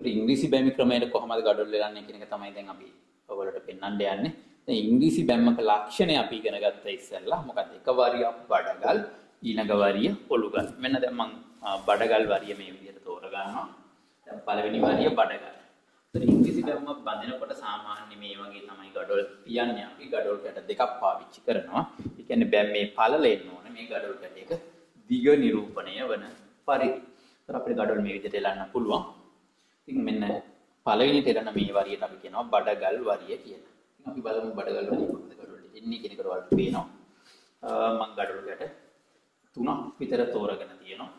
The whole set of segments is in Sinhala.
ඉංග්‍රීසි බැමි ක්‍රමයට කොහොමද ගඩොල් වෙලන්නේ කියන එක තමයි දැන් අපි ඔයගොල්ලන්ට පෙන්වන්න යන්නේ. දැන් ඉංග්‍රීසි බැම්මක ලක්ෂණය අපි ඉගෙන ගත්ත ඉස්සෙල්ලා මොකද එක වරියක් බඩගල් ඊළඟ වරිය ඔලුගල්. මෙන්න දැන් මම බඩගල් වරිය මේ විදිහට තෝරගන්නවා. දැන් පළවෙනි වරිය බඩගල්. ඒතර ඉංග්‍රීසි බැම්ම බඳිනකොට සාමාන්‍ය මේ වගේ තමයි ගඩොල් තියන්නේ. අපි ගඩොල් කැට දෙකක් පාවිච්චි කරනවා. ඒ කියන්නේ බැම්මේ පළල එන්න ඕනේ මේ ගඩොල් කැටයක දිග නිරූපණය වන පරිදි. ඒතර අපිට ගඩොල් මේ විදිහට එලන්න පුළුවන්. ඉතින් මෙන්න පළවෙනි තෙරණ මේ වරියට අපි කියනවා බඩගල් වරිය කියලා. ඉතින් අපි බලමු බඩගල් වරිය කොහොමද ගඩොල් එන්නේ කියන එක ඔයාලට පේනවා. මම ගඩොල් ගැට තුනක් විතර තෝරගෙන තියෙනවා.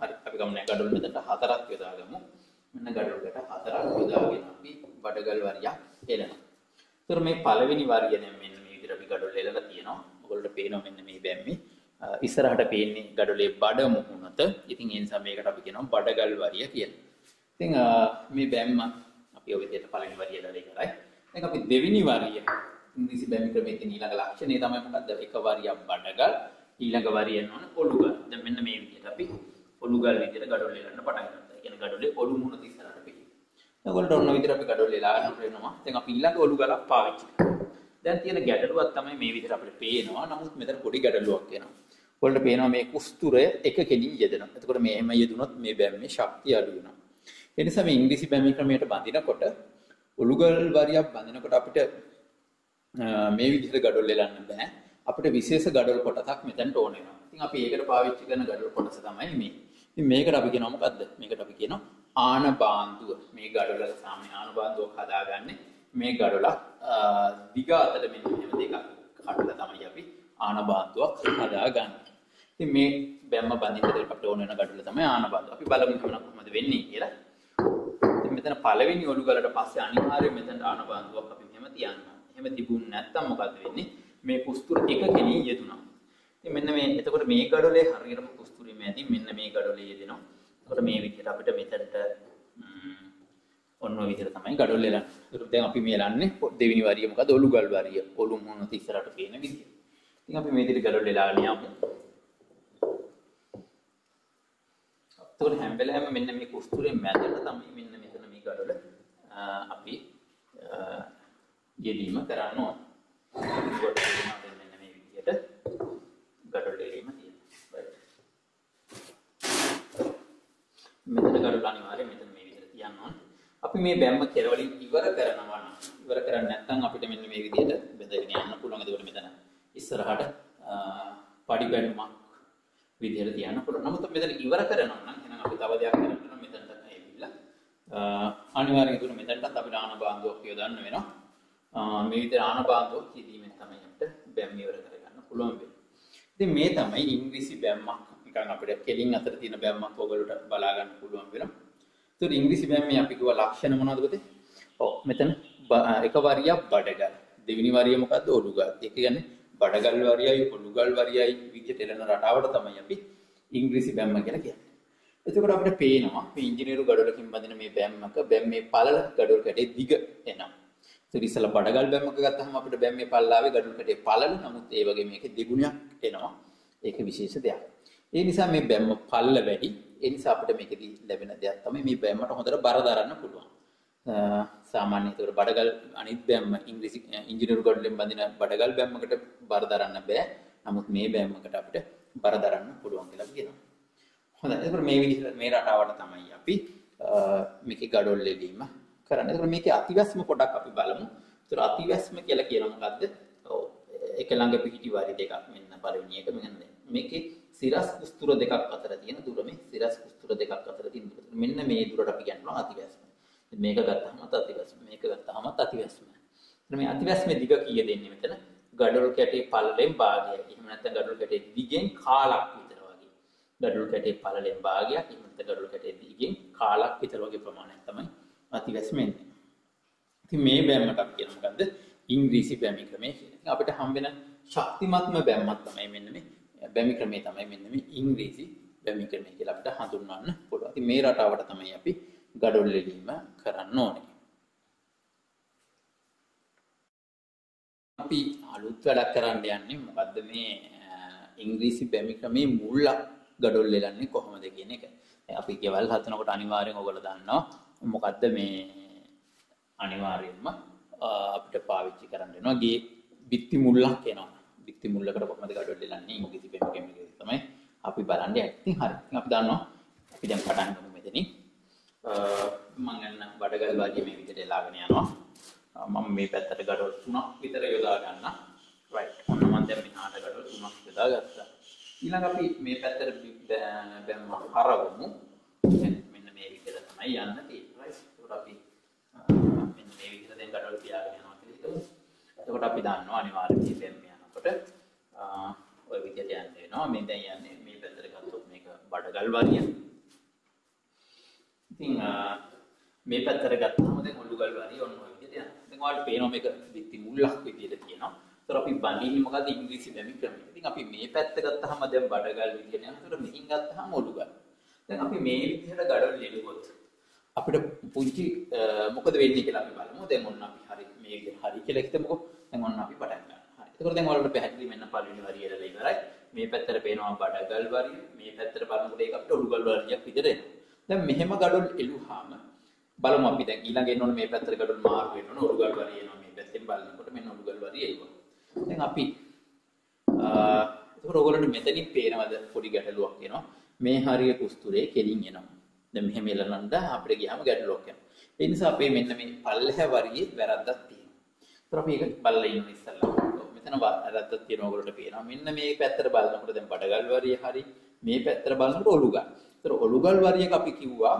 හරි අපි ගමු ගඩොල් මෙතනට හතරක් යොදාගමු. මෙන්න ගඩොල් ගැට හතරක් යොදාගෙන අපි බඩගල් වරියක් එලනවා. ඒතර මේ පළවෙනි වරිය දැන් මෙන්න මේ විදිහට අපි ගඩොල් එලලා තියෙනවා. ඔයගොල්ලෝ පේනවා මෙන්න මේ බැම්මේ ඉස්සරහට පේන්නේ ගඩොලේ බඩ මුහුණත. ඉතින් ඒ නිසා මේකට අපි කියනවා බඩගල් වරිය කියලා. ඉතින් මේ බැම්ම අපි ඔය විදිහට පළවෙනි වරිය දාලා ඉවරයි. දැන් අපි දෙවෙනි වරිය ඉංග්‍රීසි බැමි ක්‍රමයේ තියෙන ඊළඟ ලක්ෂණය තමයි මොකද්ද? එක වරියක් බඩගල් ඊළඟ වරිය යනවන ඔලුගල්. දැන් මෙන්න මේ විදිහට අපි ඔලුගල් විදිහට ගඩොල් එලන්න පටන් ගන්නවා. ඒ කියන්නේ ගඩොලේ ඔලු මුණ තිස්සරට පිටි. ඔයගොල්ලෝ ඔන්න විදිහට අපි ගඩොල් එලාගෙන වෙනවා. දැන් අපි ඊළඟ ඔලුගලක් පාවිච්චි කරනවා. දැන් තියෙන ගැටලුවක් තමයි මේ විදිහට අපිට පේනවා. නමුත් මෙතන පොඩි ගැටලුවක් එනවා. ඔයාලට පේනවා මේ කුස්තුරය එක කෙලින් යෙදෙනවා. එතකොට මේෙම යෙදුනොත් මේ බැම්මේ ශක්තිය අඩු වෙනවා. ඒ නිසා මේ ඉංග්‍රීසි බැමි ක්‍රමයට බඳිනකොට ඔලුගල් වරියක් බඳිනකොට අපිට මේ විදිහට ගඩොල් එලන්න බෑ. අපිට විශේෂ ගඩොල් කොටසක් මෙතනට ඕන වෙනවා. ඉතින් අපි ඒකට පාවිච්චි කරන ගඩොල් කොටස තමයි මේ. ඉතින් මේකට අපි කියනවා මොකද්ද? මේකට අපි කියනවා ආන බාන්දුව. මේ ගඩොල සාමාන්‍ය ආන බාන්දුවක් හදාගන්නේ මේ ගඩොලක් දිග අතර මෙන්න මෙහෙම දෙකක් කඩලා තමයි අපි ආන බාන්දුවක් හදාගන්නේ. ඉතින් මේ බැම්ම බඳින්න අපිට ඕන වෙන ගඩොල තමයි ආන බාන්දුව. අපි බලමු කොහොමද වෙන්නේ කියලා. මෙතන පළවෙනි ඔලුගලට පස්සේ අනිවාර්යයෙන් මෙතන ආන බාන්දුවක් අපි මෙහෙම තියන්න ඕනේ. එහෙම තිබුණ නැත්නම් මොකද වෙන්නේ? මේ කුස්තුර එක කෙනින් යෙදුණා. ඉතින් මෙන්න මේ එතකොට මේ ගඩොලේ හරියටම කුස්තුරේ මැදි මෙන්න මේ ගඩොලේ යෙදෙනවා. එතකොට මේ විදිහට අපිට මෙතනට ඔන්න ඔය විදිහට තමයි ගඩොල් එලන්නේ. ඒකට දැන් අපි මේ එලන්නේ දෙවෙනි වරිය මොකද? ඔලුගල් වරිය. ඔලු මොනත ඉස්සරහට පේන විදිහ. ඉතින් අපි මේ විදිහට ගඩොල් එලාගෙන යමු. එතකොට හැම වෙලාවෙම මෙන්න මේ කුස්තුරේ මැදට තමයි මෙන්න මෙතන මේ ගඩොල අපි යෙදීම කරන්න ඕන. ඒකට මෙන්න මේ විදිහට ගඩොල් එලීම තියෙනවා. මෙතන ගඩොල් අනිවාර්යයෙන් මෙතන මේ විදිහට තියන්න ඕන. අපි මේ බැම්ම කෙරවලින් ඉවර කරනවා නම් ඉවර කරන්නේ නැත්නම් අපිට මෙන්න මේ විදිහට බෙදගෙන යන්න පුළුවන්. ඒකට මෙතන ඉස්සරහට පඩි බැලුමක් විදිහට තියන්න පුළුවන්. නමුත් මෙතන ඉවර කරනවා නම් එහෙනම් අපි තව දෙයක් කරන්න නම් මෙතනට ඇවිල්ලා අනිවාර්යයෙන් තුන මෙතනටත් අපිට ආන බාන්දුවක් යොදන්න වෙනවා. මේ විදිහට ආන බාන්දුවක් කියදීමෙන් තමයි අපිට බැම්ම ඉවර කරගන්න පුළුවන් වෙන්නේ. ඉතින් මේ තමයි ඉංග්‍රීසි බැම්මක් නිකන් අපිට කෙලින් අතර තියෙන බැම්මක් ඔයගොල්ලෝට බලා ගන්න පුළුවන් වෙනවා. ඒතර ඉංග්‍රීසි බැම්මේ අපි කිව්වා ලක්ෂණ මොනවද පුතේ? ඔව් මෙතන එක වරියක් බඩගල්. දෙවෙනි වරිය මොකද්ද? ඔලුගල්. ඒක කියන්නේ බඩගල් වරියයි ඔලුගල් වරියයි විදිහට එළන රටාවට තමයි අපි ඉංග්‍රීසි බැම්ම කියලා කියන්නේ. එතකොට අපිට පේනවා මේ ඉංජිනේරු ගඩොලකින් බඳින මේ බැම්මක බැම්මේ පළල ගඩොල් කැටේ දිග එනවා. ඒක ඉස්සලා බඩගල් බැම්මක ගත්තහම අපිට බැම්මේ පල්ලාවේ ගඩොල් කැටේ පළල නමුත් ඒ වගේ මේකේ දෙගුණයක් එනවා. ඒක විශේෂ දෙයක්. ඒ නිසා මේ බැම්ම පල්ල වැඩි. ඒ නිසා අපිට මේකෙදී ලැබෙන දෙයක් තමයි මේ බැම්මට හොඳට බර දරන්න පුළුවන්. සාමාන්‍ය ඒතර බඩගල් අනිත් බැම්ම ඉංග්‍රීසි ඉංජිනේරු ගඩොලෙන් බඳින බඩගල් බැම්මකට බර දරන්න බෑ. නමුත් මේ බැම්මකට අපිට බර දරන්න පුළුවන් කියලා කියනවා. හොඳයි. ඒකර මේ විදිහට මේ රටාවට තමයි අපි මේකේ ගඩොල් ලෙදීම කරන්නේ. ඒකර මේකේ අතිවැස්ම පොඩක් අපි බලමු. ඒතර අතිවැස්ම කියලා කියන මොකද්ද? ඔව් එක ළඟ පිහිටි වාරි දෙකක් මෙන්න පළවෙනි එක මෙන්න මේකේ සිරස් කුස්තුර දෙකක් අතර තියෙන දුර මේ සිරස් කුස්තුර දෙකක් අතර තියෙන දුර. මෙන්න මේ දුරට අපි කියනවා අතිවැස්ම. මේක ගත්තාම අතිවැස්ම. මේක ගත්තාම අතිවැස්ම. මේ අතිවැස්මේ දිග කීය දෙන්නේ මෙතන? ගඩොල් කැටේ පළලෙන් භාගයයි. එහෙම නැත්නම් ගඩොල් කැටේ දිගෙන් කාලක් විතර වගේ. ගඩොල් කැටේ පළලෙන් භාගයක්. එහෙම නැත්නම් ගඩොල් කැටේ දිගෙන් කාලක් විතර වගේ ප්‍රමාණයක් තමයි අතිවැස්ම එන්නේ. ඉතින් මේ බැම්මට අපි කියන මොකද්ද? ඉංග්‍රීසි බැමි ක්‍රමය කියලා. ඉතින් අපිට හම් වෙන ශක්තිමත්ම බැම්මක් තමයි මෙන්න මේ බැමි ක්‍රමය තමයි මෙන්න මේ ඉංග්‍රීසි බැමි ක්‍රමය කියලා අපිට හඳුන්වන්න පුළුවන්. ඉතින් මේ රටාවට තමයි අපි ගඩොල් ලෙලීම කරන්න ඕනේ. අපි අලුත් වැඩක් කරන්න යන්නේ මොකද්ද මේ ඉංග්‍රීසි බැමි ක්‍රමේ මුල් ගඩොල් ලෙලන්නේ කොහොමද කියන එක. අපි ගෙවල් හදනකොට අනිවාර්යෙන් ඔයගොල්ලෝ දන්නවා මොකද්ද මේ අනිවාර්යෙන්ම අපිට පාවිච්චි කරන්න වෙනවා. ගේ බිත්ති මුල්ලක් එනවා. බිත්ති මුල්ලකට කොහොමද ගඩොල් දෙලන්නේ ඉංග්‍රීසි පෙම් එකෙන් තමයි අපි බලන්න. ඉතින් හරි. ඉතින් අපි දන්නවා අපි දැන් පටන් ගමු මෙතනින්. මම යන බඩගල් වාගේ මේ විදිහට එලාගෙන යනවා. මම මේ පැත්තට ගඩොල් තුනක් විතර යොදා ගන්නවා රයිට් ඔන්න මම දැන් මෙහාට ගඩොල් තුනක් යොදා ගත්තා. ඊළඟ අපි මේ පැත්තට බැම්ම හරවමු මෙන්න මේ විදිහට තමයි යන්න තියෙන්නේ. රයිට් ඒකට අපි මෙන්න මේ විදිහට දැන් ගඩොල් තියාගෙන යනවා කියලා හිතමු. එතකොට අපි දන්නවා අනිවාර්යයෙන් බැම්ම යනකොට ඔය විදිහට යන්න වෙනවා. මේ දැන් යන්නේ මේ පැත්තට ගත්තොත් මේක බඩගල් වරිය ඉතින් මේ පැත්තට ගත්තාම දැන් ඔලුගල් වරිය ඔන්න ඔය විදිහට යනවා. දැන් ඔයාලට පේනවා මේක දික්ටි මුල්ලක් විදිහට තියෙනවා. ඒතර අපි බඳින්නේ මොකද ඉංග්‍රීසි බැමි ක්‍රමය. ඉතින් අපි මේ පැත්ත ගත්තාම දැන් බඩගල් විදිහට යනවා. ඒතර මෙහින් ගත්තාම ඔලුගල්. දැන් අපි මේ විදිහට ගඩොල් ලියුවොත් අපිට පුංචි මොකද වෙන්නේ කියලා අපි බලමු. දැන් ඔන්න අපි හරි මේ විදිහට හරි කියලා හිතමුකෝ. දැන් ඔන්න අපි පටන් ගන්නවා. හරි. ඒතකොට දැන් ඔයාලට පැහැදිලි වෙන්න පළවෙනි වරිය ඉරලා ඉවරයි. මේ පැත්තට පේනවා බඩගල් වරිය. මේ පැත්තට බලනකොට ඒක අපිට ඔලුගල් වරියක් විදිහට එනවා. දැන් මෙහෙම ගඩොල් එළුවාම බලමු අපි දැන් ඊළඟ එන්න ඕනේ මේ පැත්තට ගඩොල් මාරු වෙන්න ඕනේ ඔලුගල් වරිය එනවා මේ පැත්තෙන් බලනකොට මෙන්න ඔලුගල් වරිය එනවා. දැන් අපි එතකොට ඔයගොල්ලන්ට මෙතනින් පේනවද පොඩි ගැටලුවක් එනවා. මේ හරිය කුස්තුරේ කෙලින් එනවා. දැන් මෙහෙම එලනන්ද අපිට ගියාම ගැටලුවක් එනවා. ඒ නිසා අපේ මෙන්න මේ පල්ලෙහැ වරියේ වැරද්දක් තියෙනවා. ඒතර අපි ඒක බලලා ඉන්න ඉස්සල්ලා. මෙතන වැරද්දක් තියෙනවා ඔයගොල්ලන්ට පේනවා. මෙන්න මේ පැත්තට බලනකොට දැන් බඩගල් වරිය හරි මේ පැත්තට බලනකොට ඔලුගල්. ඒතර ඔලුගල් වරියක අපි කිව්වා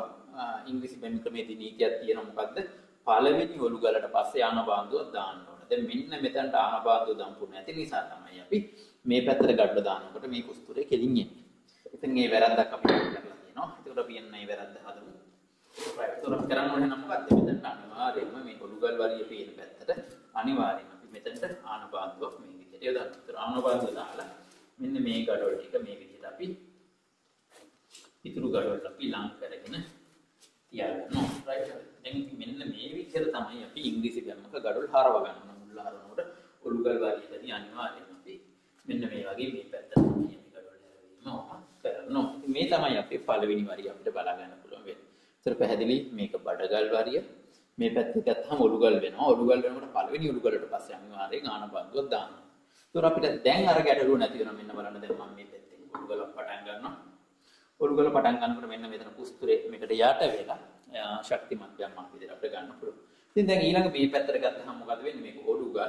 ඉංග්‍රීසි බැමි ක්‍රමේදී නීතියක් තියෙනවා මොකද්ද? පළවෙනි ඔලුගලට පස්සේ යන බාන්දුවක් දාන්න දැන් මෙන්න මෙතනට ආනපාදෝ දම්පු නැති නිසා තමයි අපි මේ පැත්තට ගඩොල දානකොට මේ කුස්තුරේ කෙලින් එන්නේ. ඉතින් මේ වැරද්දක් අපි කරලා තියෙනවා. ඒකට අපි එන්න මේ වැරද්ද හදමු. right. ඒතර අපි කරන්න ඕනේ නම් මොකක්ද? මෙතනට අනිවාර්යයෙන්ම මේ ඔලුගල් වරිය පේන පැත්තට අනිවාර්යයෙන්ම අපි මෙතනට ආනපාදුවක් මේ විදිහට යොදන්න. ඒතර ආනපාදුව දාලා මෙන්න මේ ගඩොල් ටික මේ විදිහට අපි ඉතුරු ගඩොල් අපි ලං කරගෙන තියාගන්නවා. right. දැන් මෙන්න මේ විදිහට තමයි අපි ඉංග්‍රීසි ග්‍රැමර් ගඩොල් හරව ගන්නවා. මුල් හරවනකොට ඔලුගල් වරියටදී අනිවාර්යයෙන්ම අපි මෙන්න මේ වගේ මේ පැත්තට තමයි අපි ගඩොල් හැරවීම කරනවා. මේ තමයි අපේ පළවෙනි වරිය අපිට බලා ගන්න පුළුවන් වෙන්නේ. ඒතර පැහැදිලි මේක බඩගල් වරිය. මේ පැත්තේ ගත්තාම ඔලුගල් වෙනවා. ඔලුගල් වෙනකොට පළවෙනි ඔලුගලට පස්සේ අනිවාර්යයෙන් ආනපන්දුවක් දානවා. ඒතර අපිට දැන් අර ගැටලුව නැති වෙනවා. මෙන්න බලන්න දැන් මම මේ පැත්තෙන් ඔලුගලක් පටන් ගන්නවා. ඔලුගල පටන් ගන්නකොට මෙන්න මෙතන කුස්තුරේ මේකට යට වෙලා ශක්තිමත් යම්මක් විදිහට අපිට ගන්න පුළුවන්. ඉතින් දැන් ඊළඟ මේ පැත්තට ගත්තහම මොකද වෙන්නේ? මේක ඔලුගල්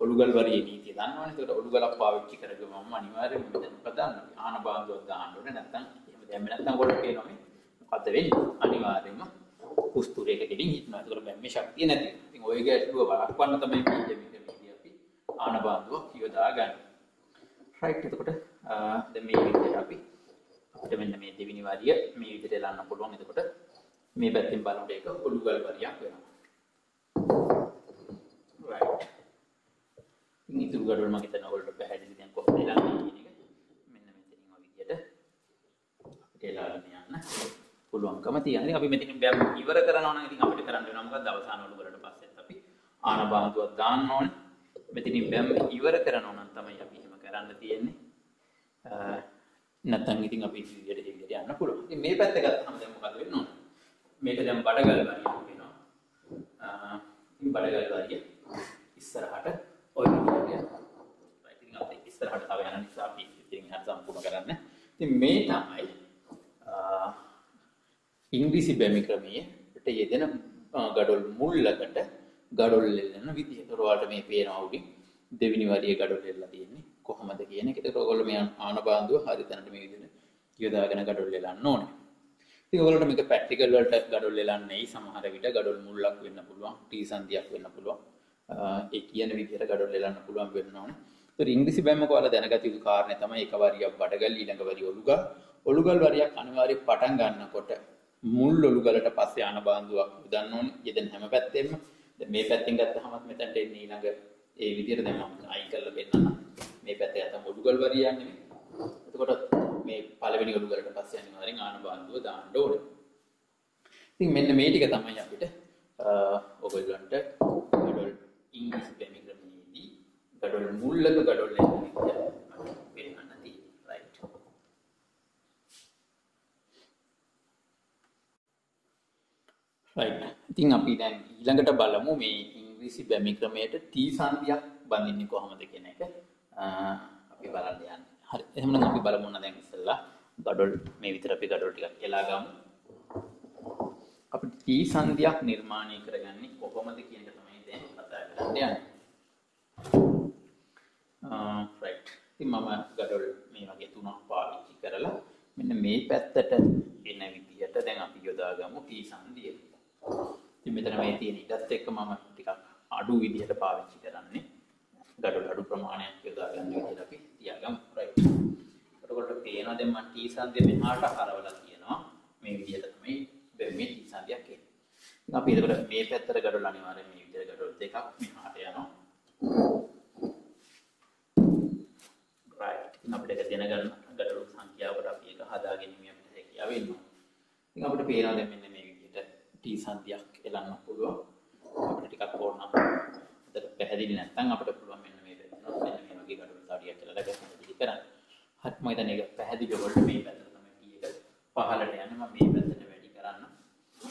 ඔලුගල් වරියේ නීතිය දන්නවනේ. ඒකට ඔලුගලක් පාවිච්චි කරගමම අනිවාර්යයෙන්ම මෙතන ප්‍රධාන ආන බාන්දුවක් දාන්න ඕනේ. නැත්නම් එහෙම දැම්මේ නැත්නම් ඔයගොල්ලෝ කියනවා මේ මොකද වෙන්නේ? අනිවාර්යයෙන්ම කුස්තුරේක ගෙඩින් හිටනවා. ඒකට බැම්මේ ශක්තිය නැති. ඉතින් ඔය ගැටලුව වළක්වන්න තමයි මේ විදිහට අපි ආන බාන්දුවක් යොදා ගන්න. රයිට් එතකොට දැන් මේ විදිහට අපි අපිට මෙන්න මේ දෙවෙනි වරිය මේ විදිහට එලන්න පුළුවන්. එතකොට මේ පැත්තෙන් බලනකොට ඒක ඔලුගල් වරියක් වෙනවා. Right. ඉතින් ඉතුරු ගඩොල් මම හිතන ඔයගොල්ලෝ පැහැදිලි දැන් කොහොමද එලන්නේ කියන එක. මෙන්න මෙතනින් ඔය විදිහට අපිට එලාගෙන යන්න පුළුවන්කම තියෙනවා. ඉතින් අපි මෙතනින් බෑම් ඉවර කරනවා නම් ඉතින් අපිට කරන්න වෙනවා මොකද්ද අවසාන ඔලුගලට පස්සෙත් අපි ආන බාන්දුවක් දාන්න ඕනේ. මෙතනින් බෑම් ඉවර කරනවා නම් තමයි අපි එහෙම කරන්න තියෙන්නේ. නැත්තම් ඉතින් අපි විදියට විදියට යන්න පුළුවන්. ඉතින් මේ පැත්ත ගත්තාම දැන් මොකද වෙන්න ඕන? මේක දැන් බඩගල් වරියක් වෙනවා. ඉතින් බඩගල් වරිය ඉස්සරහට ඔය විදියට යනවා. ඉතින් අපි ඉස්සරහට තව යන නිසා අපි ඉතින් හරි සම්පූර්ණ කරන්න. ඉතින් මේ තමයි ඉංග්‍රීසි බැමි ක්‍රමයේට යෙදෙන ගඩොල් මුල්ලකට ගඩොල් එල්ලන විදිය. ඒතර ඔයාලට මේ පේනවා උඩින් දෙවෙනි වරියේ ගඩොල් එල්ලලා තියෙන්නේ. කොහොමද කියන එක. ඒක ඔයගොල්ලෝ මේ ආනපාන්දුව හරි තැනට මේ විදිහට යොදාගෙන gadol එලන්න ඕනේ. ඉතින් ඔයගොල්ලන්ට මේක ප්‍රැක්ටිකල් වලට gadol එලන්නේ සමහර විට gadol මුල්ලක් වෙන්න පුළුවන්, ටී සංදියක් වෙන්න පුළුවන්. ඒ කියන විදිහට gadol එලන්න පුළුවන් වෙන්න ඕනේ. ඒතර ඉංග්‍රීසි බැම්මක ඔයාලා දැනගත යුතු කාරණේ තමයි එක වරියක් බඩගල් ඊළඟ වරිය ඔලුගල්. ඔලුගල් වරියක් අනිවාර්යයෙන් පටන් ගන්නකොට මුල් ඔලුගලට පස්සේ ආන බාන්දුවක් යොදන්න ඕනේ. යෙදෙන හැම පැත්තෙම. දැන් මේ පැත්තෙන් ගත්තහමත් මෙතනට එන්නේ ඊළඟ ඒ විදිහට දැන් මම අයින් කරලා පෙන්නන්න. මේ පැත්තේ නැත්නම් ඔඩුගල් වරිය යන්නේ. එතකොට මේ පළවෙනි ඔඩුගලට පස්සේ අනිවාර්යෙන් ආන බාන්දුව දාන්න ඕනේ. ඉතින් මෙන්න මේ ටික තමයි අපිට ඔයගොල්ලන්ට ගඩොල් ඉංග්‍රීසි පැමිණීමේදී ගඩොල් මුල්ලක ගඩොල් එන්න විදිය පෙන්නන්න තියෙන්නේ. රයිට්. රයිට්. ඉතින් අපි දැන් ඊළඟට බලමු මේ ඉංග්‍රීසි බැමි ක්‍රමයට T සංදියක් බඳින්නේ කොහොමද කියන එක. අපි බලන්න යන්නේ. හරි. එහෙනම් අපි බලමු නම් දැන් ඉස්සෙල්ලා ගඩොල් මේ විතර අපි ගඩොල් ටිකක් එලා ගමු. අපිට T සංදියක් නිර්මාණය කරගන්නේ කොහොමද කියන එක තමයි දැන් කතා කරන්න යන්නේ. රයිට්. ඉතින් මම ගඩොල් මේ වගේ තුනක් පාවිච්චි කරලා මෙන්න මේ පැත්තට එන විදිහට දැන් අපි යොදාගමු T සංදිය. ඉතින් මෙතන මේ තියෙන ඉඩත් එක්ක මම ටිකක් අඩු විදිහට පාවිච්චි කරන්නේ. ගඩොල් අඩු ප්‍රමාණයක් යොදා ගන්න විදිහට අපි තියාගමු. රයිට්. එතකොට පේනවා දැන් මම T සංදිය මෙහාට හරවලා තියෙනවා. මේ විදිහට තමයි මේ T සංදියක් එන්නේ. ඉතින් අපි එතකොට මේ පැත්තට ගඩොල් අනිවාර්යෙන් මේ විදිහට ගඩොල් දෙකක් මෙහාට යනවා. right. ඉතින් අපිට ඒක දැනගන්න ගඩොල් සංඛ්‍යාවට අපි ඒක හදාගැනීමේ අපිට හැකියාව වෙනවා. ඉතින් අපිට පේනවා දැන් මෙන්න මේ T සංතියක් එලන්න පුළුවන් අපිට ටිකක් ඕන අදට පැහැදිලි නැත්නම් අපිට පුළුවන් මෙන්න මේ පැත්තට මෙන්න මේ වගේ ගඩොල් සාඩියක් කියලා ලග පැහැදිලි කරන්න. හරි මම හිතන්නේ ඒක පැහැදිලි වලට මේ පැත්තට තමයි T එක පහළට යන්නේ මම මේ පැත්තට වැඩි කරන්න.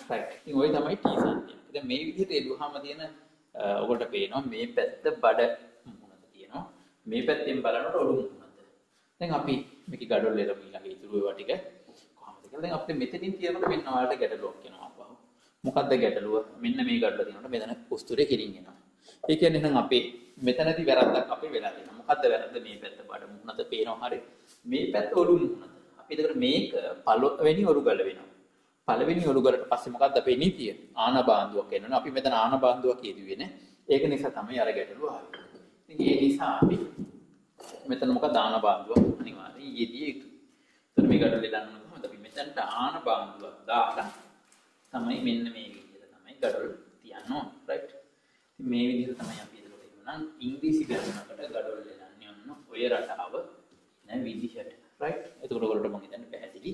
රයිට්. ඉතින් ওই තමයි T සංතිය. දැන් මේ විදිහට එළුවාම තියෙන ඔයගොල්ලෝ පේනවා මේ පැත්ත බඩ මුහුණත තියෙනවා. මේ පැත්තෙන් බලනකොට ඔළුව මුහුණත. දැන් අපි මේක ගඩොල් එළම ඊළඟ ඉතුරු ඒවා ටික කොහොමද කියලා දැන් අපිට මෙතනින් තියෙනකොට මෙන්න ඔයාලට ගැටලුවක් එනවා. මොකක්ද ගැටලුව මෙන්න මේ ගැටලුව තියෙනකොට මෙතන උස්තුරේ කෙලින් එනවා. ඒ කියන්නේ එහෙනම් අපේ මෙතනදී වැරද්දක් අපේ වෙලා තියෙනවා. මොකද්ද වැරද්ද මේ පැත්ත බඩ මුහුණත පේනවා හරි. මේ පැත්ත ඔලු මුහුණත. අපි එතකොට මේක පළවෙනි ඔරුගල වෙනවා. පළවෙනි ඔරුගලට පස්සේ මොකද්ද අපේ නීතිය? ආන බාන්දුවක් එනවා. අපි මෙතන ආන බාන්දුවක් යෙදුවේ නේ. ඒක නිසා තමයි අර ගැටලුව ආවේ. ඉතින් ඒ නිසා අපි මෙතන මොකද ආන බාන්දුවක් අනිවාර්යයෙන් යෙදිය යුතුයි. එතකොට මේ ගැටලුව දාන්න කොහොමද අපි මෙතනට ආන බාන්දුවක් දාලා තමයි මෙන්න මේ විදිහට තමයි ගඩොල් තියන්න ඕන රයිට් ඉතින් මේ විදිහට තමයි අපි එතකොට එහෙනම් ඉංග්‍රීසි ගණනකට ගඩොල් දෙන්නේ ඔන්න ඔය රටාව නෑ විදිහට රයිට් එතකොට ඔයගොල්ලෝ මම හිතන්නේ පැහැදිලි